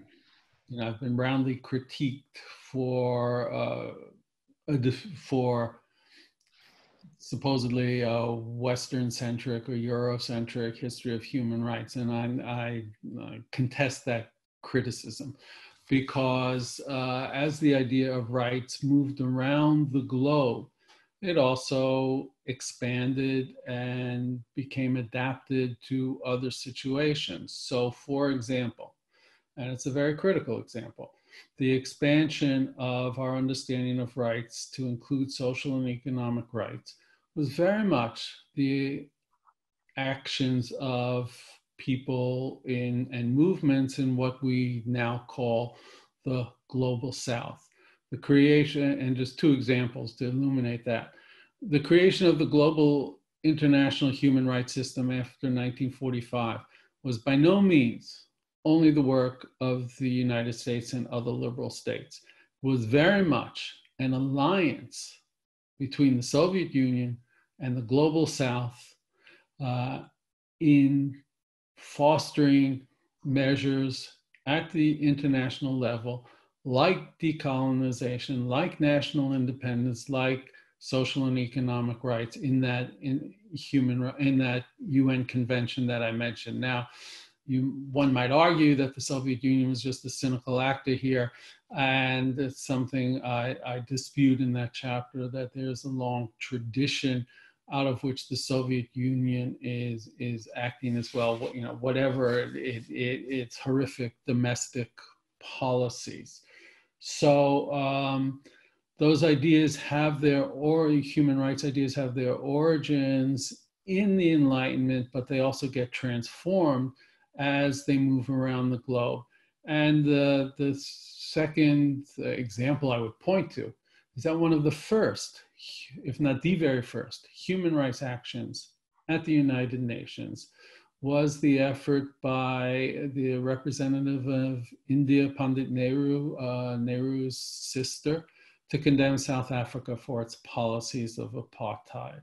you know, I've been roundly critiqued for, uh, for supposedly a Western centric or Eurocentric history of human rights. And I, I contest that criticism because uh, as the idea of rights moved around the globe, it also expanded and became adapted to other situations. So, for example, and it's a very critical example, the expansion of our understanding of rights to include social and economic rights was very much the actions of people in and movements in what we now call the global south. The creation and just two examples to illuminate that. The creation of the global international human rights system after 1945 was by no means only the work of the united states and other liberal states it was very much an alliance between the Soviet Union and the global South uh, in fostering measures at the international level, like decolonization, like national independence, like social and economic rights in that in human in that UN convention that I mentioned. Now, you, one might argue that the Soviet Union was just a cynical actor here, and it's something I, I dispute in that chapter that there's a long tradition out of which the Soviet Union is is acting as well. You know, whatever it, it, it's horrific domestic policies. So um, those ideas have their or human rights ideas have their origins in the Enlightenment, but they also get transformed as they move around the globe. And the, the second example I would point to is that one of the first, if not the very first, human rights actions at the United Nations was the effort by the representative of India, Pandit Nehru, uh, Nehru's sister, to condemn South Africa for its policies of apartheid.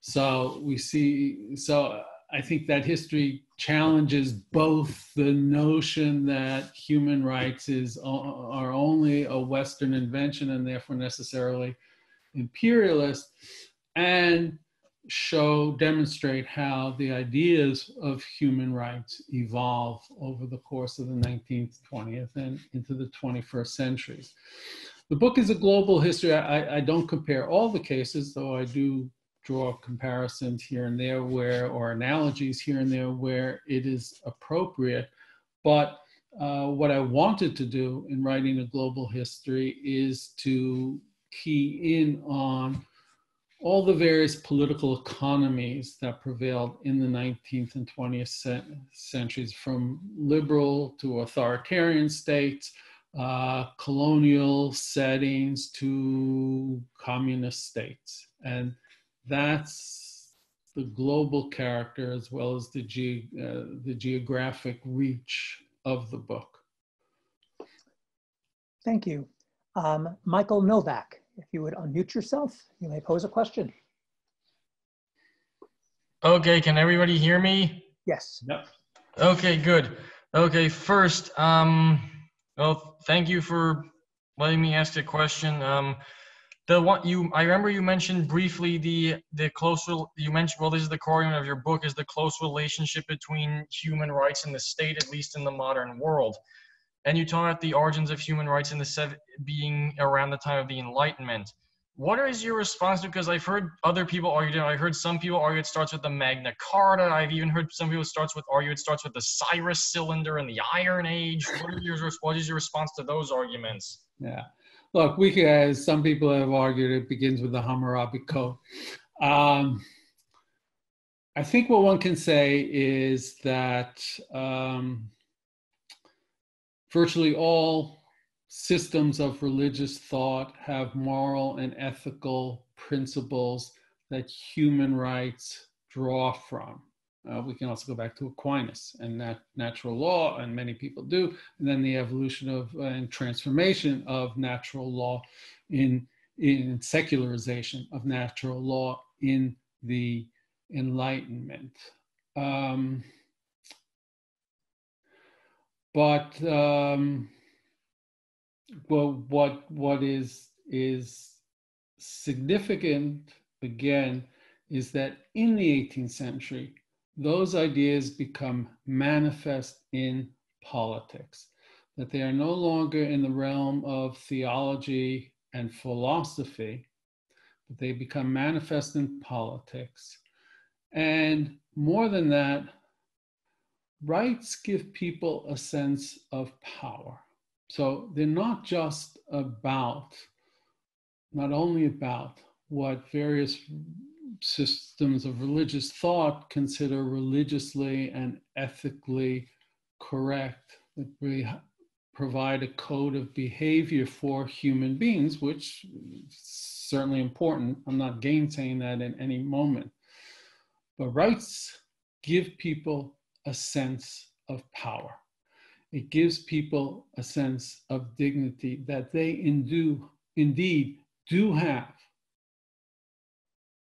So we see, so I think that history challenges both the notion that human rights is uh, are only a Western invention and therefore necessarily imperialist, and show demonstrate how the ideas of human rights evolve over the course of the 19th, 20th, and into the 21st centuries. The book is a global history. I, I don't compare all the cases, though I do draw comparisons here and there where, or analogies here and there where it is appropriate. But uh, what I wanted to do in writing a global history is to key in on all the various political economies that prevailed in the 19th and 20th centuries, from liberal to authoritarian states, uh, colonial settings to communist states. And that's the global character as well as the, ge- uh, the geographic reach of the book. Thank you. Um, Michael Novak, if you would unmute yourself, you may pose a question. Okay, can everybody hear me? Yes. Yep. Okay, good. Okay, first, um, well, thank you for letting me ask a question. Um, the one you i remember you mentioned briefly the the close you mentioned well this is the core of your book is the close relationship between human rights and the state at least in the modern world. And you talk about the origins of human rights in the seven, being around the time of the enlightenment. What is your response to because i've heard other people argue i heard some people argue it starts with the magna carta. I've even heard some people starts with argue it starts with the cyrus cylinder and the iron age. What, your, what is your response to those arguments? Yeah look, we as some people have argued, it begins with the Hammurabi Code. Um, I think what one can say is that um, virtually all systems of religious thought have moral and ethical principles that human rights draw from. Uh, we can also go back to Aquinas and nat- natural law, and many people do, and then the evolution of uh, and transformation of natural law in in secularization of natural law in the Enlightenment. Um, but um, well, what what is is significant again is that in the 18th century those ideas become manifest in politics, that they are no longer in the realm of theology and philosophy, but they become manifest in politics. And more than that, rights give people a sense of power. So they're not just about, not only about what various systems of religious thought consider religiously and ethically correct, that we provide a code of behavior for human beings, which certainly important. I'm not gainsaying that in any moment. But rights give people a sense of power. It gives people a sense of dignity that they indeed do have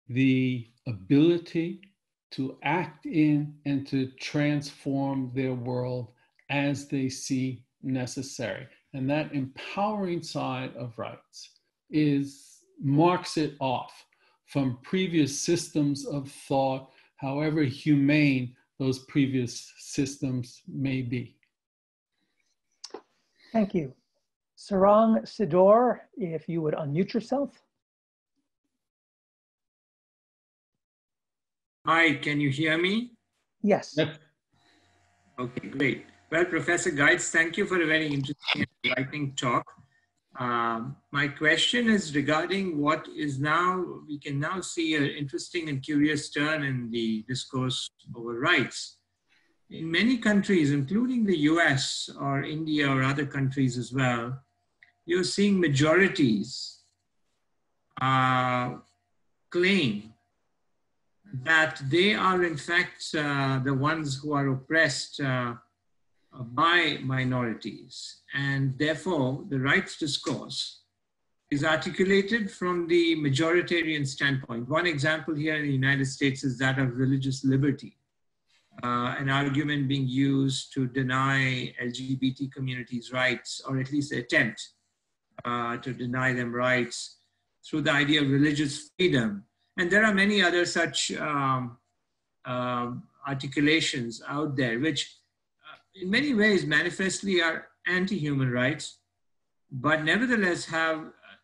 the ability to act in and to transform their world as they see necessary. And that empowering side of rights is marks it off from previous systems of thought, however humane those previous systems may be. Thank you. Sarang Sidor, if you would unmute yourself. Hi, can you hear me? Yes. Yep. Okay, great. Well, Professor Weitz, thank you for a very interesting and enlightening talk. Um, my question is regarding what is now, we can now see an interesting and curious turn in the discourse over rights. In many countries, including the US or India or other countries as well, you're seeing majorities uh, claim that they are in fact uh, the ones who are oppressed uh, by minorities. And therefore, the rights discourse is articulated from the majoritarian standpoint. One example here in the United States is that of religious liberty, uh, an argument being used to deny LGBT communities rights, or at least attempt uh, to deny them rights through the idea of religious freedom. And there are many other such um, uh, articulations out there, which in many ways manifestly are anti-human rights, but nevertheless have, uh,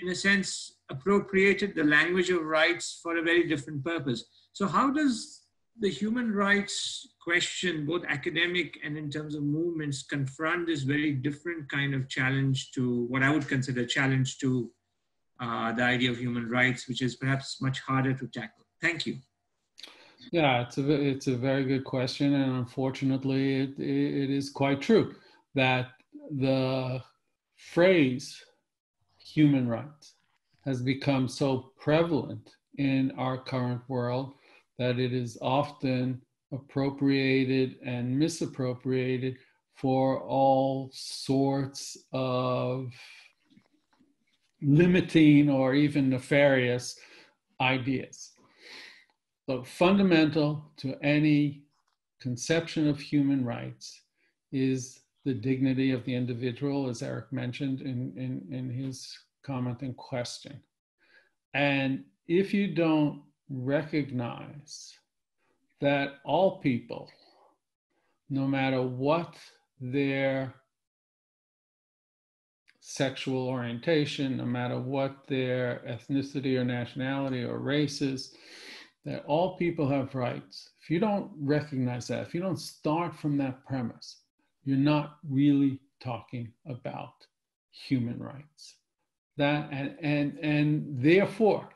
in a sense, appropriated the language of rights for a very different purpose. So how does the human rights question, both academic and in terms of movements, confront this very different kind of challenge to what I would consider challenge to uh, Uh, the idea of human rights, which is perhaps much harder to tackle. Thank you. Yeah, it's a it's a very good question, and unfortunately, it it is quite true that the phrase "human rights" has become so prevalent in our current world that it is often appropriated and misappropriated for all sorts of limiting or even nefarious ideas. So fundamental to any conception of human rights is the dignity of the individual, as Eric mentioned in, in, in his comment and question. And if you don't recognize that all people, no matter what their sexual orientation, no matter what their ethnicity or nationality or race is, that all people have rights. If you don't recognize that, if you don't start from that premise, you're not really talking about human rights. That and and and therefore,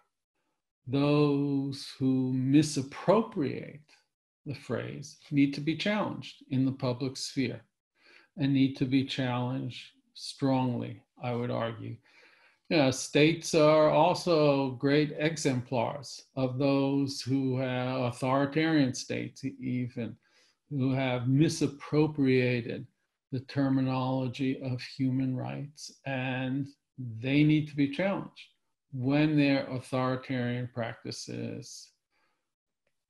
those who misappropriate the phrase need to be challenged in the public sphere and need to be challenged strongly, I would argue. Yeah, states are also great exemplars of those who have authoritarian states, even who have misappropriated the terminology of human rights, and they need to be challenged when their authoritarian practices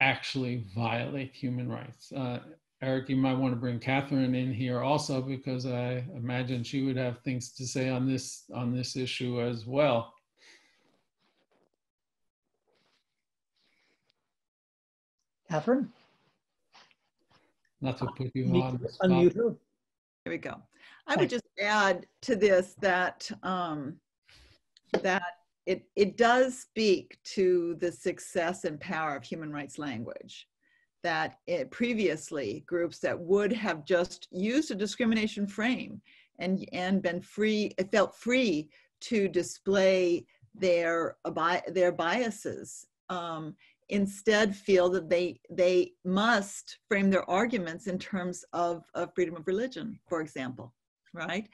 actually violate human rights. Uh, Eric, you might want to bring Kathryn in here also because I imagine she would have things to say on this on this issue as well. Kathryn? Not to put you on the Unmute her. Here we go. I would just add to this that um, that it it does speak to the success and power of human rights language that it, previously groups that would have just used a discrimination frame and and been free felt free to display their their biases um, instead feel that they they must frame their arguments in terms of, of freedom of religion for example right?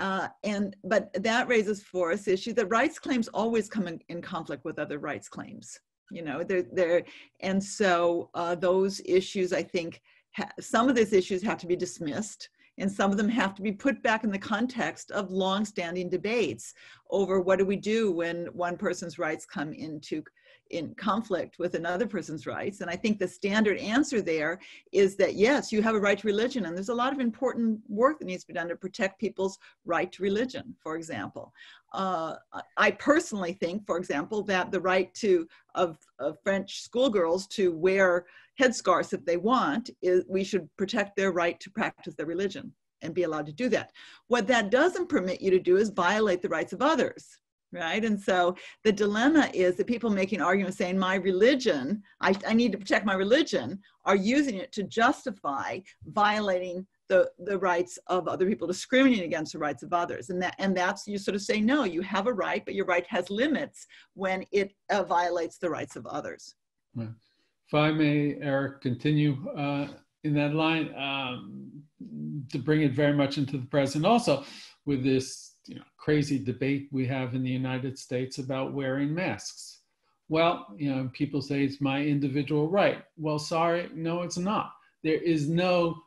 Uh, and but that raises for us issue that rights claims always come in, in conflict with other rights claims you know they're there and so uh, those issues i think ha- some of these issues have to be dismissed and some of them have to be put back in the context of long-standing debates over what do we do when one person's rights come into in conflict with another person's rights. And I think the standard answer there is that yes, you have a right to religion, and there's a lot of important work that needs to be done to protect people's right to religion, for example. Uh, I personally think, for example, that the right to of, of French schoolgirls to wear headscarves if they want is we should protect their right to practice their religion and be allowed to do that. What that doesn't permit you to do is violate the rights of others right? And so the dilemma is that people making arguments saying my religion, I, I need to protect my religion, are using it to justify violating the, the rights of other people, discriminating against the rights of others. And, that, and that's, you sort of say, no, you have a right, but your right has limits when it uh, violates the rights of others. If I may, Eric, continue uh, in that line um, to bring it very much into the present also with this you know, crazy debate we have in the United States about wearing masks. Well, you know, people say it's my individual right. Well, sorry, no, it's not. There is no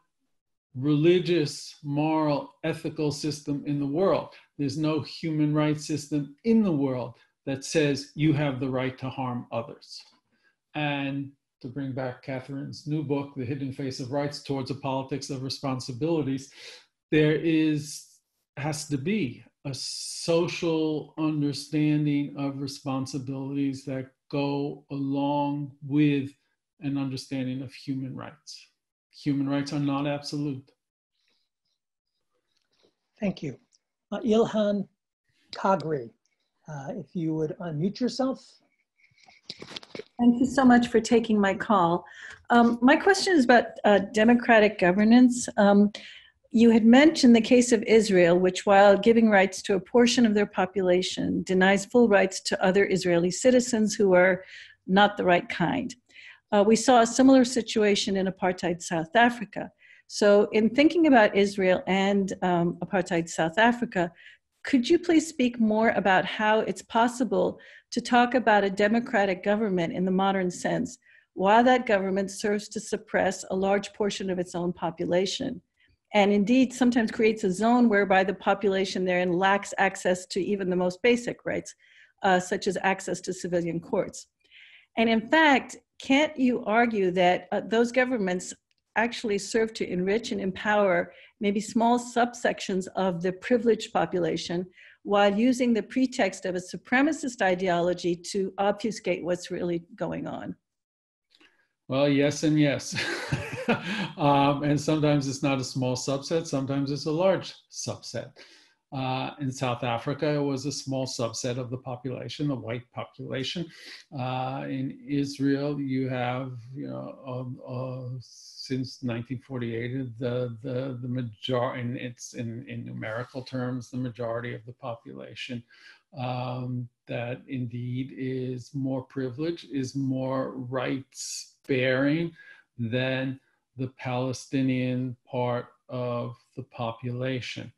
religious, moral, ethical system in the world. There's no human rights system in the world that says you have the right to harm others. And to bring back Kathryn's new book, The Hidden Face of Rights Towards a Politics of Responsibilities, there is has to be a social understanding of responsibilities that go along with an understanding of human rights. Human rights are not absolute. Thank you. Uh, Ilhan Kagri, uh, if you would unmute yourself. Thank you so much for taking my call. Um, my question is about uh, democratic governance. Um, you had mentioned the case of Israel, which, while giving rights to a portion of their population, denies full rights to other Israeli citizens who are not the right kind. Uh, we saw a similar situation in apartheid South Africa. So, in thinking about Israel and um, apartheid South Africa, could you please speak more about how it's possible to talk about a democratic government in the modern sense while that government serves to suppress a large portion of its own population? and indeed sometimes creates a zone whereby the population therein lacks access to even the most basic rights, uh, such as access to civilian courts. And in fact, can't you argue that uh, those governments actually serve to enrich and empower maybe small subsections of the privileged population while using the pretext of a supremacist ideology to obfuscate what's really going on? Well, yes, and yes. um, and sometimes it's not a small subset, sometimes it's a large subset. Uh, in South Africa, it was a small subset of the population, the white population. Uh, in Israel, you have, you know, uh, since 1948, the the the majority, it's in in numerical terms, the majority of the population um, that indeed is more privileged, is more rights bearing than the Palestinian part of the population.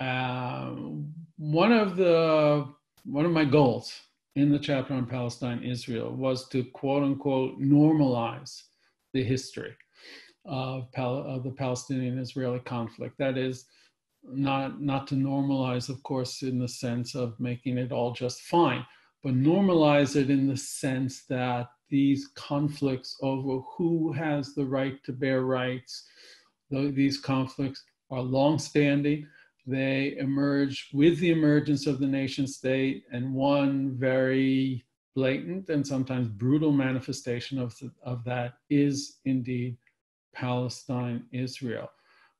Um, one of the one of my goals in the chapter on Palestine Israel was to quote unquote normalize the history of, Pal- of the Palestinian Israeli conflict. That is, not not to normalize, of course, in the sense of making it all just fine, but normalize it in the sense that these conflicts over who has the right to bear rights. These conflicts are long-standing. They emerge with the emergence of the nation state, and one very blatant and sometimes brutal manifestation of, the, of that is indeed Palestine Israel.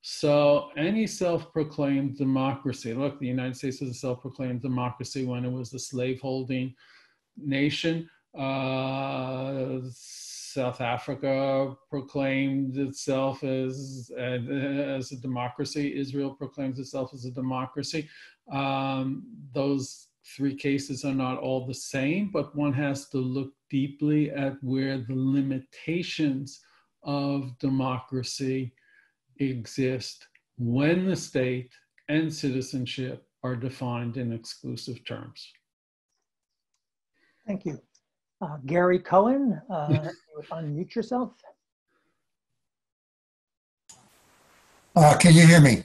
So, any self proclaimed democracy, look, the United States was a self proclaimed democracy when it was a slaveholding nation. Uh, South Africa proclaimed itself as, as a democracy. Israel proclaims itself as a democracy. Um, those three cases are not all the same, but one has to look deeply at where the limitations of democracy exist when the state and citizenship are defined in exclusive terms. Thank you. Uh, Gary Cohen, uh, unmute yourself. Uh, can you hear me?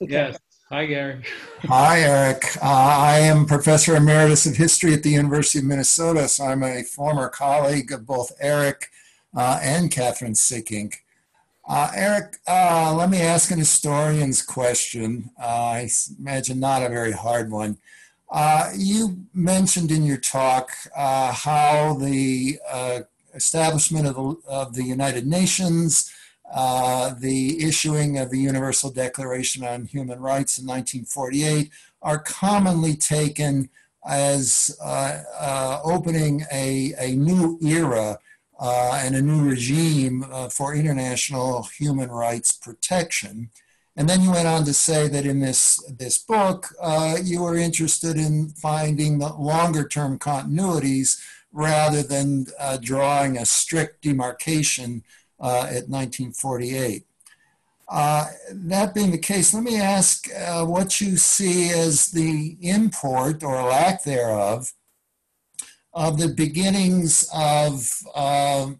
Yes. Hi, Gary. Hi, Eric. Uh, I am Professor Emeritus of History at the University of Minnesota, so I'm a former colleague of both Eric uh, and Kathryn Sikkink. Uh, Eric, uh, let me ask an historian's question. Uh, I imagine not a very hard one. Uh, you mentioned in your talk how the establishment of the, of the United Nations uh, the issuing of the Universal Declaration on Human Rights in 1948 are commonly taken as uh, uh, opening a, a new era uh, and a new regime uh, for international human rights protection. And then you went on to say that in this, this book, you were interested in finding the longer term continuities rather than drawing a strict demarcation uh, at 1948. Uh, that being the case, let me ask uh, what you see as the import or lack thereof of the beginnings of uh,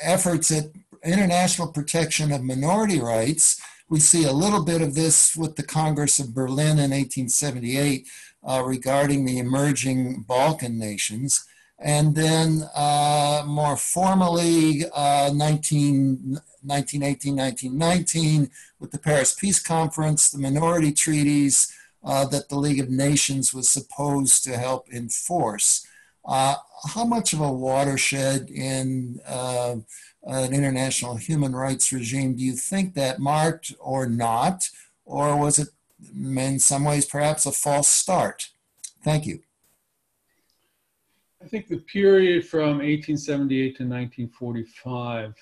efforts at international protection of minority rights. We see a little bit of this with the Congress of Berlin in 1878 uh, regarding the emerging Balkan nations. And then uh, more formally, uh, 19, 1918, 1919, with the Paris Peace Conference, the minority treaties uh, that the League of Nations was supposed to help enforce. Uh, how much of a watershed in uh, an international human rights regime do you think that marked or not? Or was it in some ways perhaps a false start? Thank you. I think the period from 1878 to 1945,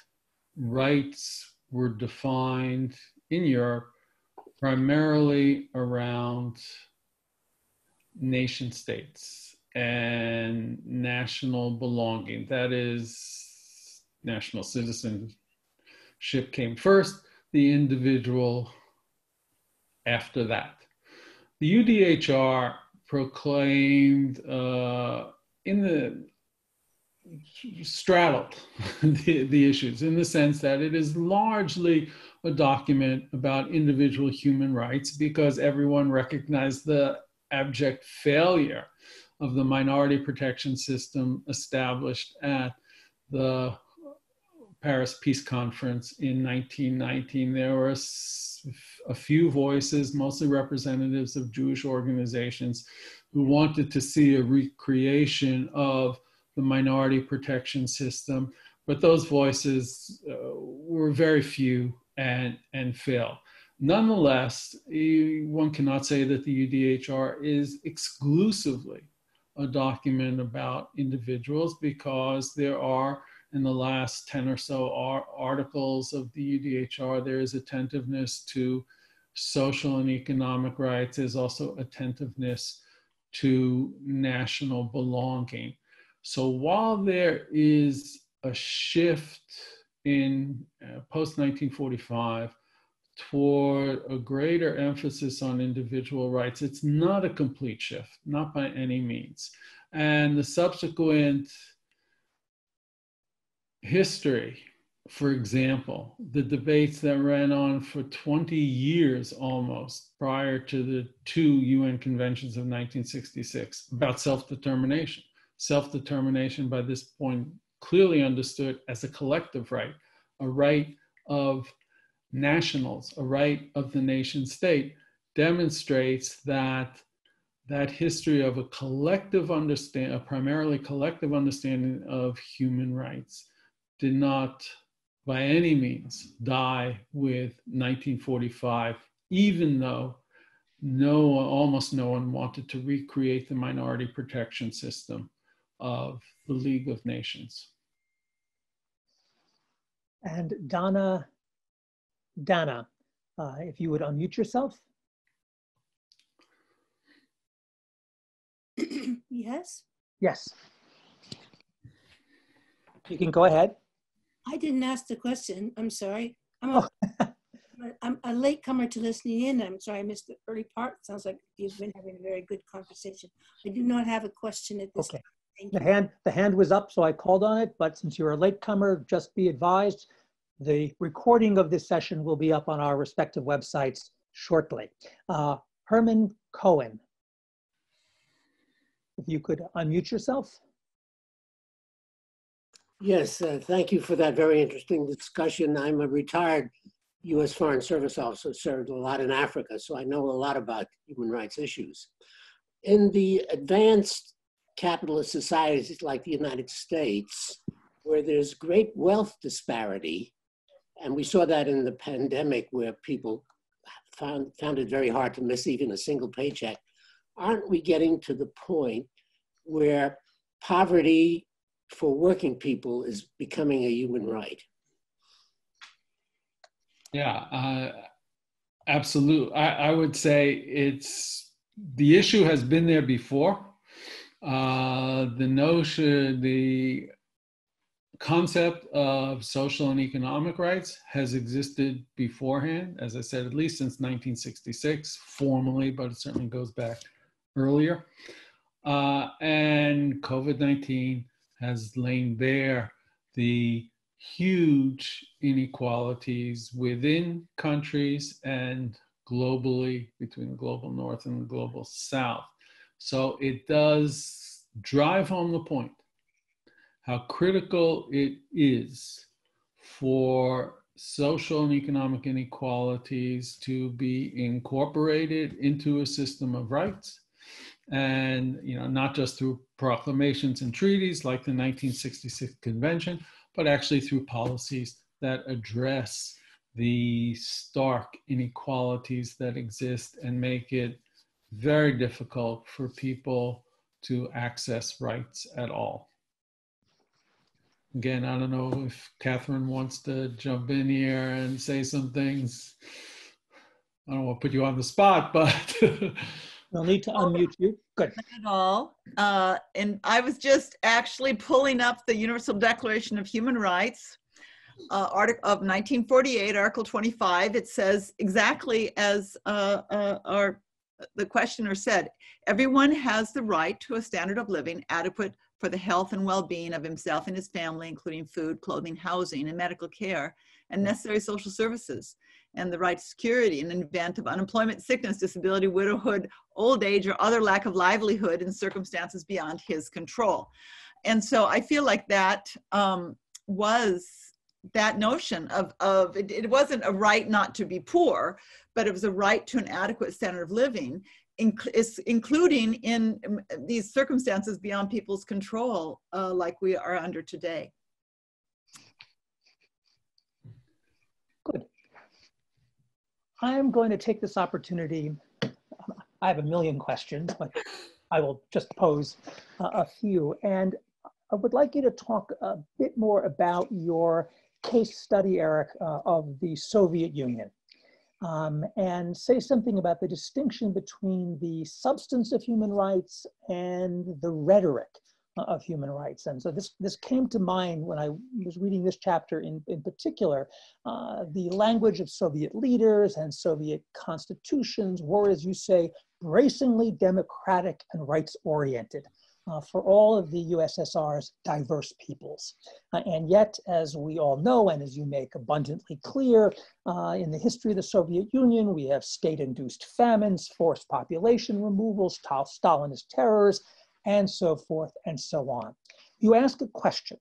rights were defined in Europe primarily around nation states and national belonging. That is, national citizenship came first, the individual after that. The UDHR proclaimed uh, in the straddled the, the issues in the sense that it is largely a document about individual human rights because everyone recognized the abject failure of the minority protection system established at the Paris Peace Conference in 1919. There were a few voices, mostly representatives of Jewish organizations, who wanted to see a recreation of the minority protection system, but those voices uh, were very few and, and failed. Nonetheless, one cannot say that the UDHR is exclusively a document about individuals because there are, in the last 10 or so articles of the UDHR, there is attentiveness to social and economic rights. There's also attentiveness to national belonging. So while there is a shift in uh, post 1945 toward a greater emphasis on individual rights, it's not a complete shift, not by any means. And the subsequent history for example, the debates that ran on for 20 years almost prior to the two UN conventions of 1966 about self determination. Self determination, by this point, clearly understood as a collective right, a right of nationals, a right of the nation state, demonstrates that that history of a collective understand, a primarily collective understanding of human rights did not by any means die with 1945, even though no almost no one wanted to recreate the minority protection system of the League of Nations. And Donna, Dana, uh, if you would unmute yourself. yes? Yes. You can go ahead. I didn't ask the question. I'm sorry. I'm a, oh. I'm a latecomer to listening in. I'm sorry I missed the early part. Sounds like you've been having a very good conversation. I do not have a question at this okay. time. the hand the hand was up, so I called on it. But since you're a latecomer, just be advised, the recording of this session will be up on our respective websites shortly. Uh, Herman Cohen. If you could unmute yourself. Yes, uh, thank you for that very interesting discussion. I'm a retired U.S. Foreign Service officer, served a lot in Africa, so I know a lot about human rights issues. In the advanced capitalist societies like the United States, where there's great wealth disparity, and we saw that in the pandemic where people found, found it very hard to miss even a single paycheck, aren't we getting to the point where poverty for working people is becoming a human right? Yeah, uh, absolutely. I, I, would say it's the issue has been there before. Uh, the notion, the concept of social and economic rights has existed beforehand, as I said, at least since 1966, formally, but it certainly goes back earlier. Uh, and COVID 19 has lain bare the huge inequalities within countries and globally between the global north and the global south. So it does drive home the point how critical it is for social and economic inequalities to be incorporated into a system of rights and you know not just through proclamations and treaties like the 1966 convention but actually through policies that address the stark inequalities that exist and make it very difficult for people to access rights at all. Again, I don't know if Kathryn wants to jump in here and say some things. I don't want to put you on the spot, but We'll need to unmute you. Good. Not at all. Uh, and I was just actually pulling up the Universal Declaration of Human Rights, uh, article of 1948, Article 25. It says exactly as uh, uh, our the questioner said, everyone has the right to a standard of living adequate for the health and well-being of himself and his family, including food, clothing, housing, and medical care, and necessary social services and the right to security in an event of unemployment, sickness, disability, widowhood, old age, or other lack of livelihood in circumstances beyond his control. And so I feel like that um, was that notion of, of it, it wasn't a right not to be poor, but it was a right to an adequate standard of living, inc- is including in um, these circumstances beyond people's control, uh, like we are under today. Good. I'm going to take this opportunity. I have a million questions, but I will just pose uh, a few. And I would like you to talk a bit more about your case study, Eric, uh, of the Soviet Union. Um, and say something about the distinction between the substance of human rights and the rhetoric of human rights. And so this, this came to mind when I was reading this chapter in, in particular. Uh, the language of Soviet leaders and Soviet constitutions were, as you say, bracingly democratic and rights oriented. Uh, for all of the USSR's diverse peoples. Uh, and yet, as we all know, and as you make abundantly clear, uh, in the history of the Soviet Union, we have state induced famines, forced population removals, Stalinist terrors, and so forth and so on. You ask a question,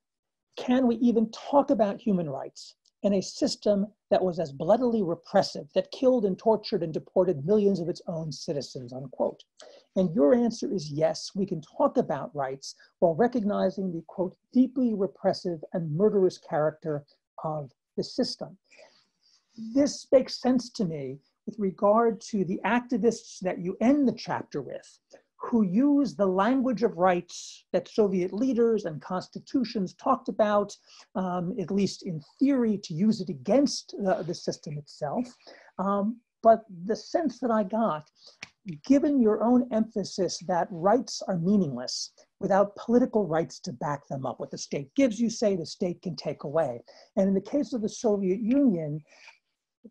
can we even talk about human rights in a system that was as bloodily repressive, that killed and tortured and deported millions of its own citizens, unquote. And your answer is yes, we can talk about rights while recognizing the, quote, deeply repressive and murderous character of the system. This makes sense to me with regard to the activists that you end the chapter with, who use the language of rights that Soviet leaders and constitutions talked about, um, at least in theory, to use it against uh, the system itself. Um, but the sense that I got, given your own emphasis that rights are meaningless without political rights to back them up, what the state gives you, say, the state can take away. And in the case of the Soviet Union,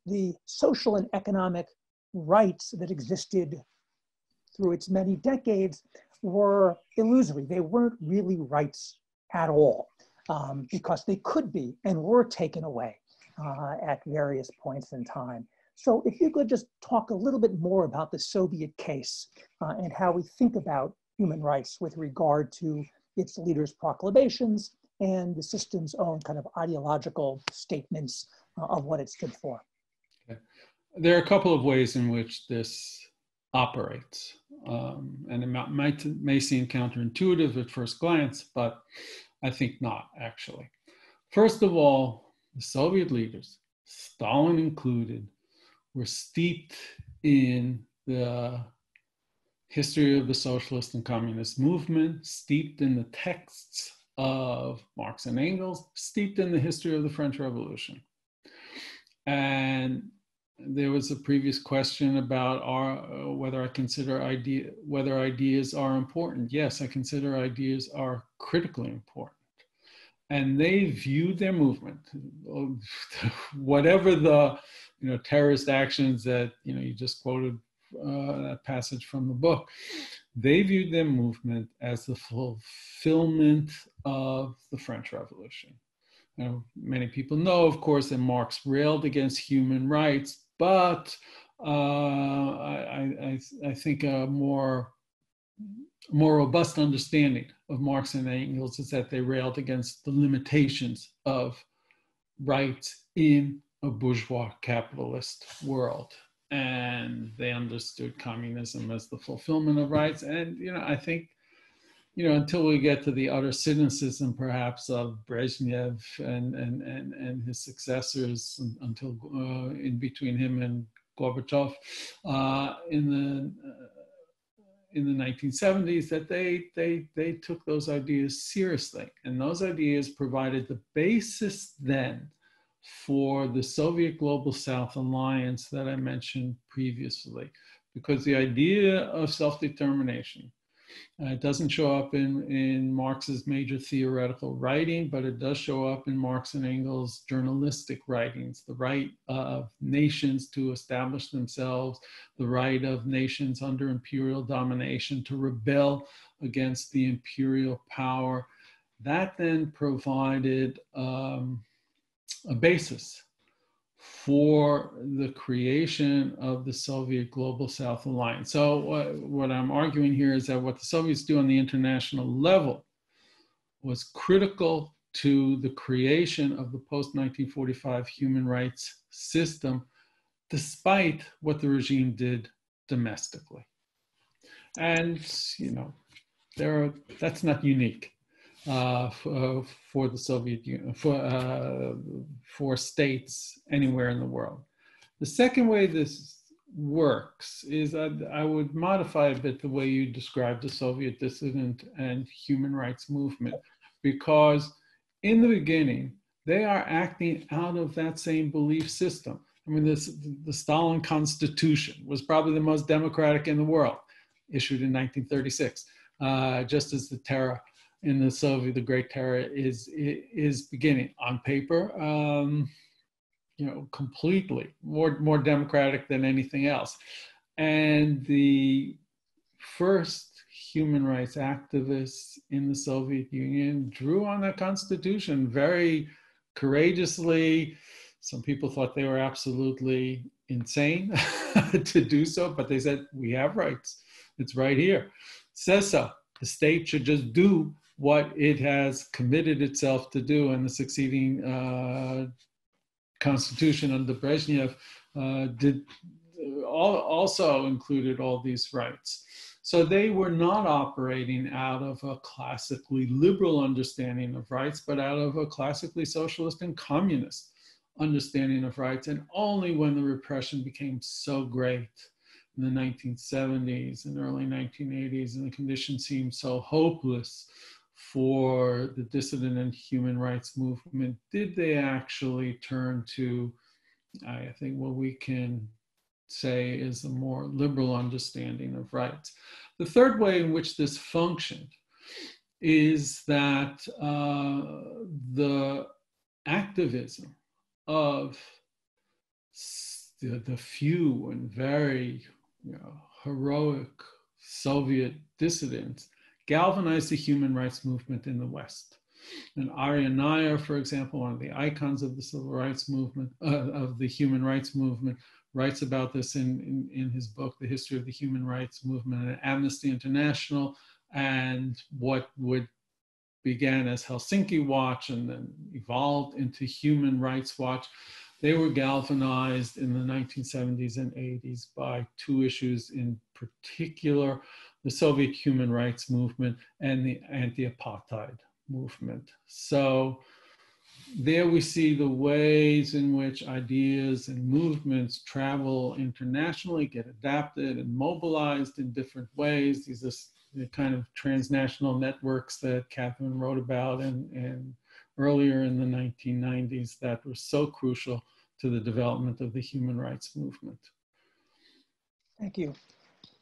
the social and economic rights that existed through its many decades were illusory. They weren't really rights at all um, because they could be and were taken away uh, at various points in time. So if you could just talk a little bit more about the Soviet case uh, and how we think about human rights with regard to its leaders' proclamations and the system's own kind of ideological statements uh, of what it stood for. Okay. There are a couple of ways in which this operates. Um, and it might, may seem counterintuitive at first glance, but I think not actually. First of all, the Soviet leaders, Stalin included, were steeped in the history of the socialist and communist movement, steeped in the texts of Marx and Engels, steeped in the history of the French Revolution. And there was a previous question about our, uh, whether I consider idea whether ideas are important. Yes, I consider ideas are critically important, and they viewed their movement, whatever the you know terrorist actions that you know you just quoted uh, that passage from the book. They viewed their movement as the fulfillment of the French Revolution. Many people know, of course, that Marx railed against human rights, but uh, I, I, I, think a more, more robust understanding of Marx and Engels is that they railed against the limitations of rights in a bourgeois capitalist world. And they understood communism as the fulfillment of rights. And, you know, I think you know, until we get to the utter cynicism, perhaps, of Brezhnev and and and, and his successors, until uh, in between him and Gorbachev, uh, in the uh, in the 1970s, that they they they took those ideas seriously, and those ideas provided the basis then for the Soviet Global South Alliance that I mentioned previously, because the idea of self-determination uh, it doesn't show up in, in Marx's major theoretical writing, but it does show up in Marx and Engels' journalistic writings the right of nations to establish themselves, the right of nations under imperial domination to rebel against the imperial power. That then provided um, a basis for the creation of the Soviet Global South Alliance. So, uh, what I'm arguing here is that what the Soviets do on the international level was critical to the creation of the post 1945 human rights system, despite what the regime did domestically. And, you know, there are, that's not unique uh, for, uh, for, the Soviet Union, for, uh, for states anywhere in the world. The second way this works is I, I would modify a bit the way you described the Soviet dissident and human rights movement, because in the beginning, they are acting out of that same belief system. I mean, this, the Stalin Constitution was probably the most democratic in the world, issued in 1936, uh, just as the Terror in the Soviet, the Great Terror is is beginning on paper. Um, you know, completely more more democratic than anything else, and the first human rights activists in the Soviet Union drew on that constitution very courageously. Some people thought they were absolutely insane to do so, but they said, We have rights. It's right here. says so. The state should just do what it has committed itself to do in the succeeding uh, constitution under Brezhnev uh, did all, also included all these rights. So they were not operating out of a classically liberal understanding of rights, but out of a classically socialist and communist understanding of rights. And only when the repression became so great in the 1970s and early 1980s and the conditions seemed so hopeless for the dissident and human rights movement, did they actually turn to, I think, what we can say is a more liberal understanding of rights? The third way in which this functioned is that uh, the activism of the, the few and very you know, heroic Soviet dissidents galvanized the human rights movement in the West. And Aryeh Neier, for example, one of the icons of the civil rights movement, uh, of the human rights movement, writes about this in, in, in his book, The History of the Human Rights Movement and Amnesty International, and what would began as Helsinki Watch and then evolved into Human Rights Watch. They were galvanized in the 1970s and 80s by two issues in particular the Soviet human rights movement and the anti apartheid movement. So, there we see the ways in which ideas and movements travel internationally, get adapted and mobilized in different ways. These are the kind of transnational networks that Kathryn wrote about and, and earlier in the 1990s that were so crucial to the development of the human rights movement. Thank you.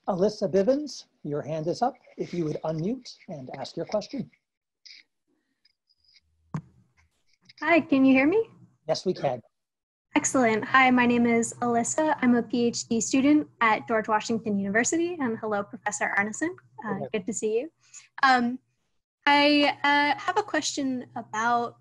Alyssa Bivens, your hand is up. If you would unmute and ask your question. Hi, can you hear me? Yes, we can. Excellent. Hi, my name is Alyssa. I'm a PhD student at George Washington University. And hello, Professor Arnesen. Uh, good to see you. Um, I uh, have a question about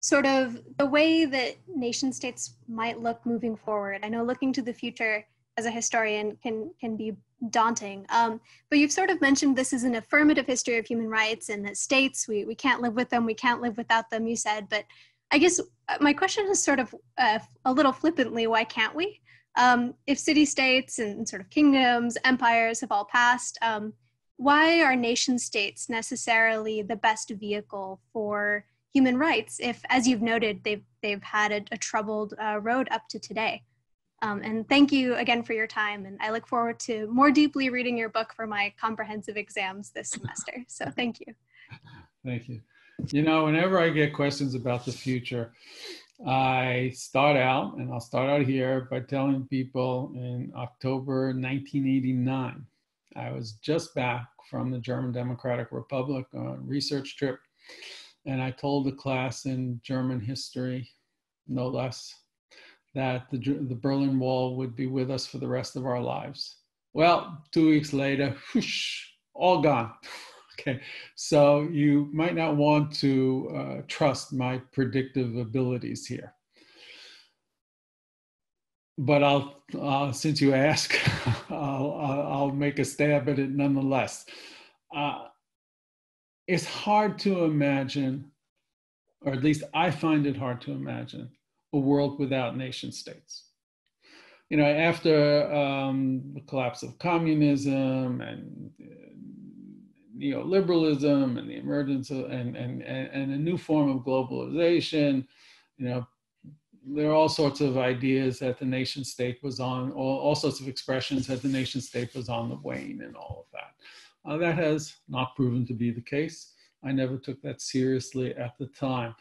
sort of the way that nation states might look moving forward. I know looking to the future as a historian can can be daunting. Um, but you've sort of mentioned this is an affirmative history of human rights and that states, we, we can't live with them, we can't live without them, you said. But I guess uh, my question is sort of uh, a little flippantly, why can't we? Um, if city states and sort of kingdoms, empires have all passed, um, why are nation states necessarily the best vehicle for human rights if, as you've noted, they've, they've had a, a troubled uh, road up to today? Um, and thank you again for your time. And I look forward to more deeply reading your book for my comprehensive exams this semester. So thank you. Thank you. You know, whenever I get questions about the future, I start out, and I'll start out here by telling people in October 1989, I was just back from the German Democratic Republic on a research trip, and I told the class in German history, no less, that the, the Berlin Wall would be with us for the rest of our lives. Well, two weeks later, whoosh, all gone. okay, so you might not want to uh, trust my predictive abilities here. But I'll, uh, since you ask, I'll, I'll make a stab at it nonetheless. Uh, it's hard to imagine, or at least I find it hard to imagine, a world without nation states. You know, after um, the collapse of communism and uh, neoliberalism and the emergence of and, and, and a new form of globalization, you know, there are all sorts of ideas that the nation state was on, all, all sorts of expressions that the nation state was on the wane and all of that. Uh, that has not proven to be the case. I never took that seriously at the time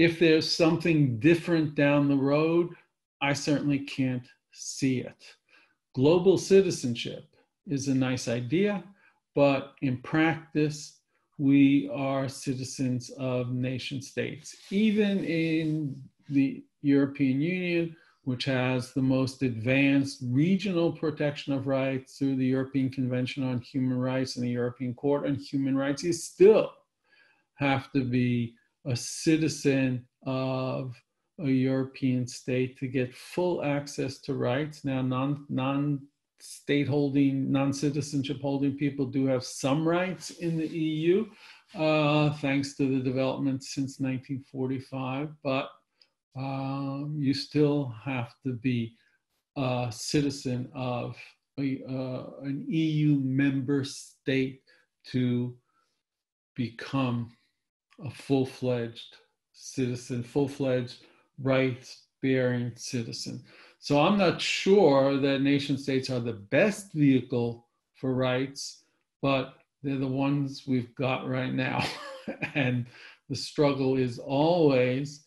if there's something different down the road, I certainly can't see it. Global citizenship is a nice idea, but in practice, we are citizens of nation states. Even in the European Union, which has the most advanced regional protection of rights through the European Convention on Human Rights and the European Court on Human Rights, you still have to be a citizen of a European state to get full access to rights. Now, non, non state holding, non citizenship holding people do have some rights in the EU, uh, thanks to the development since 1945, but um, you still have to be a citizen of a, uh, an EU member state to become a full-fledged citizen, full-fledged rights-bearing citizen. So I'm not sure that nation states are the best vehicle for rights, but they're the ones we've got right now. and the struggle is always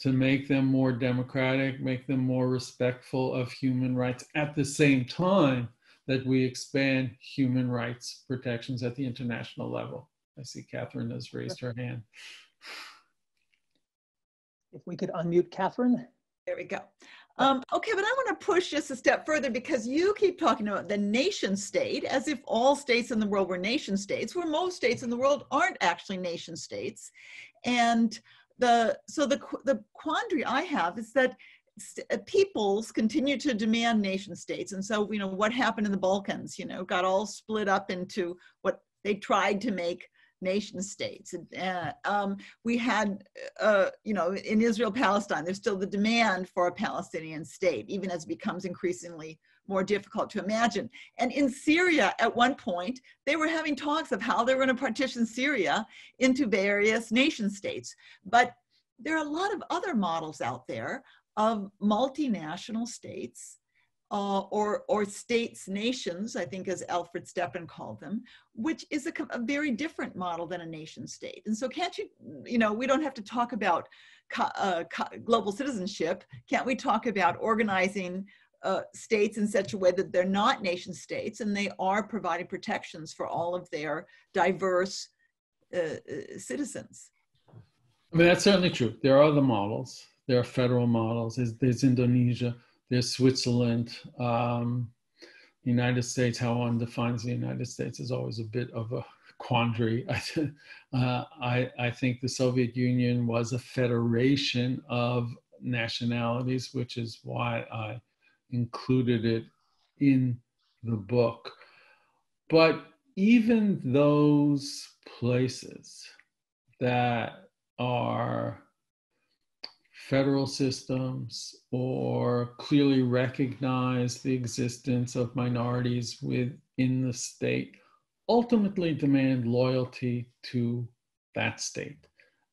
to make them more democratic, make them more respectful of human rights at the same time that we expand human rights protections at the international level. I see Kathryn has raised her hand. If we could unmute Kathryn. There we go. Um, okay, but I want to push just a step further because you keep talking about the nation state as if all states in the world were nation states, where most states in the world aren't actually nation states. And the so the the quandary I have is that uh, peoples continue to demand nation states. And so, you know, what happened in the Balkans, you know, got all split up into what they tried to make nation states. Uh, um, we had, uh, you know, in Israel, Palestine, there's still the demand for a Palestinian state, even as it becomes increasingly more difficult to imagine. And in Syria, at one point, they were having talks of how they were going to partition Syria into various nation states. But there are a lot of other models out there of multinational states uh, or, or states, nations, I think as Alfred Stepan called them, which is a, a, very different model than a nation state. And so can't you, you know, we don't have to talk about uh, global citizenship. Can't we talk about organizing uh, states in such a way that they're not nation states and they are providing protections for all of their diverse uh, uh, citizens. I mean, that's certainly true. There are other models. There are federal models. There's, there's Indonesia. There's Switzerland. Um, United States. How one defines the United States is always a bit of a quandary. uh, I, I think the Soviet Union was a federation of nationalities, which is why I included it in the book. But even those places that are federal systems or clearly recognize the existence of minorities within the state ultimately demand loyalty to that state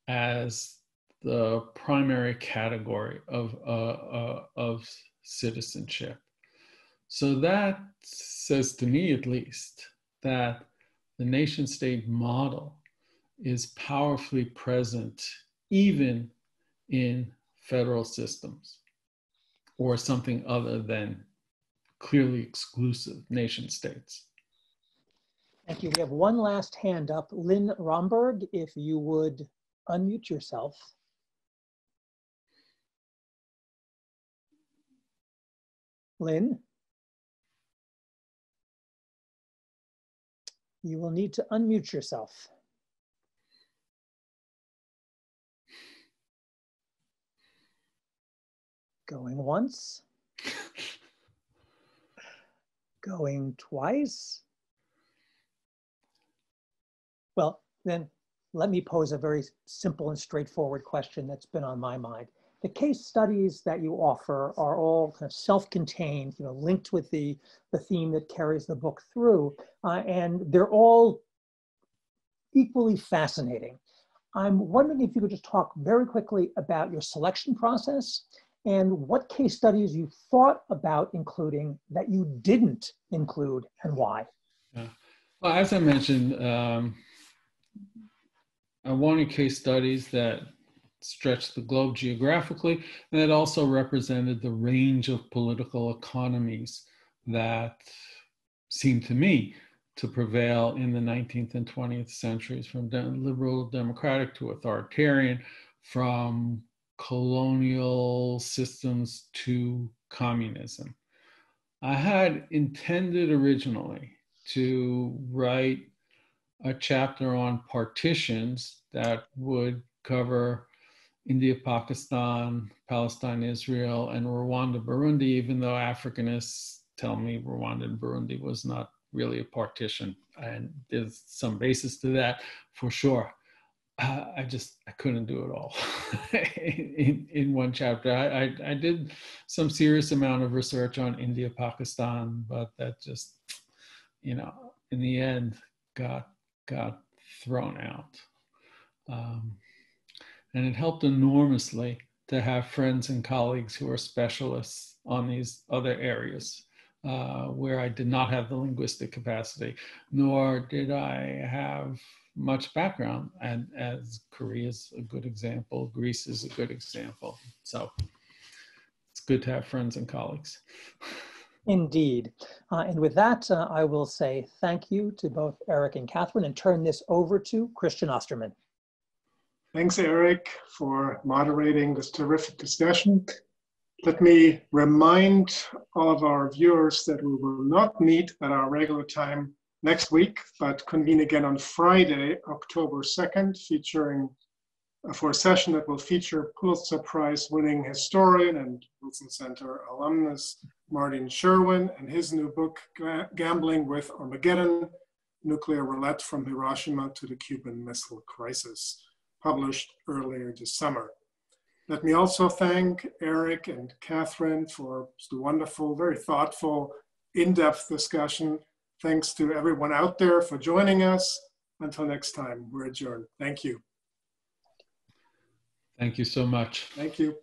as the primary category of, uh, uh, of citizenship. So that says to me, at least, that the nation state model is powerfully present even in federal systems or something other than clearly exclusive nation states. Thank you. We have one last hand up. Lynn Romberg, if you would unmute yourself. Lynn? You will need to unmute yourself. Going once. Going twice. Well, then let me pose a very simple and straightforward question that's been on my mind the case studies that you offer are all kind of self-contained, you know, linked with the, the theme that carries the book through, uh, and they're all equally fascinating. I'm wondering if you could just talk very quickly about your selection process and what case studies you thought about including that you didn't include and why. Yeah. Well, as I mentioned, um, I wanted case studies that stretched the globe geographically, and it also represented the range of political economies that seemed to me to prevail in the 19th and 20th centuries, from liberal democratic to authoritarian, from colonial systems to communism. I had intended originally to write a chapter on partitions that would cover India, Pakistan, Palestine, Israel, and Rwanda, Burundi, even though Africanists tell me Rwanda and Burundi was not really a partition. And there's some basis to that for sure. Uh, I just I couldn't do it all in, in one chapter. I, I, I did some serious amount of research on India, Pakistan, but that just you know in the end got got thrown out. Um, and it helped enormously to have friends and colleagues who are specialists on these other areas uh, where I did not have the linguistic capacity, nor did I have much background. And as Korea is a good example, Greece is a good example. So it's good to have friends and colleagues. Indeed. Uh, and with that, uh, I will say thank you to both Eric and Kathryn and turn this over to Christian Ostermann. Thanks, Eric, for moderating this terrific discussion. Let me remind all of our viewers that we will not meet at our regular time next week, but convene again on Friday, October 2nd, featuring uh, for a session that will feature Pulitzer Prize winning historian and Wilson Center alumnus Martin Sherwin and his new book, Gambling with Armageddon, Nuclear Roulette from Hiroshima to the Cuban Missile Crisis, published earlier this summer. Let me also thank Eric and Kathryn for the wonderful, very thoughtful, in-depth discussion. Thanks to everyone out there for joining us. Until next time, we're adjourned. Thank you. Thank you so much. Thank you.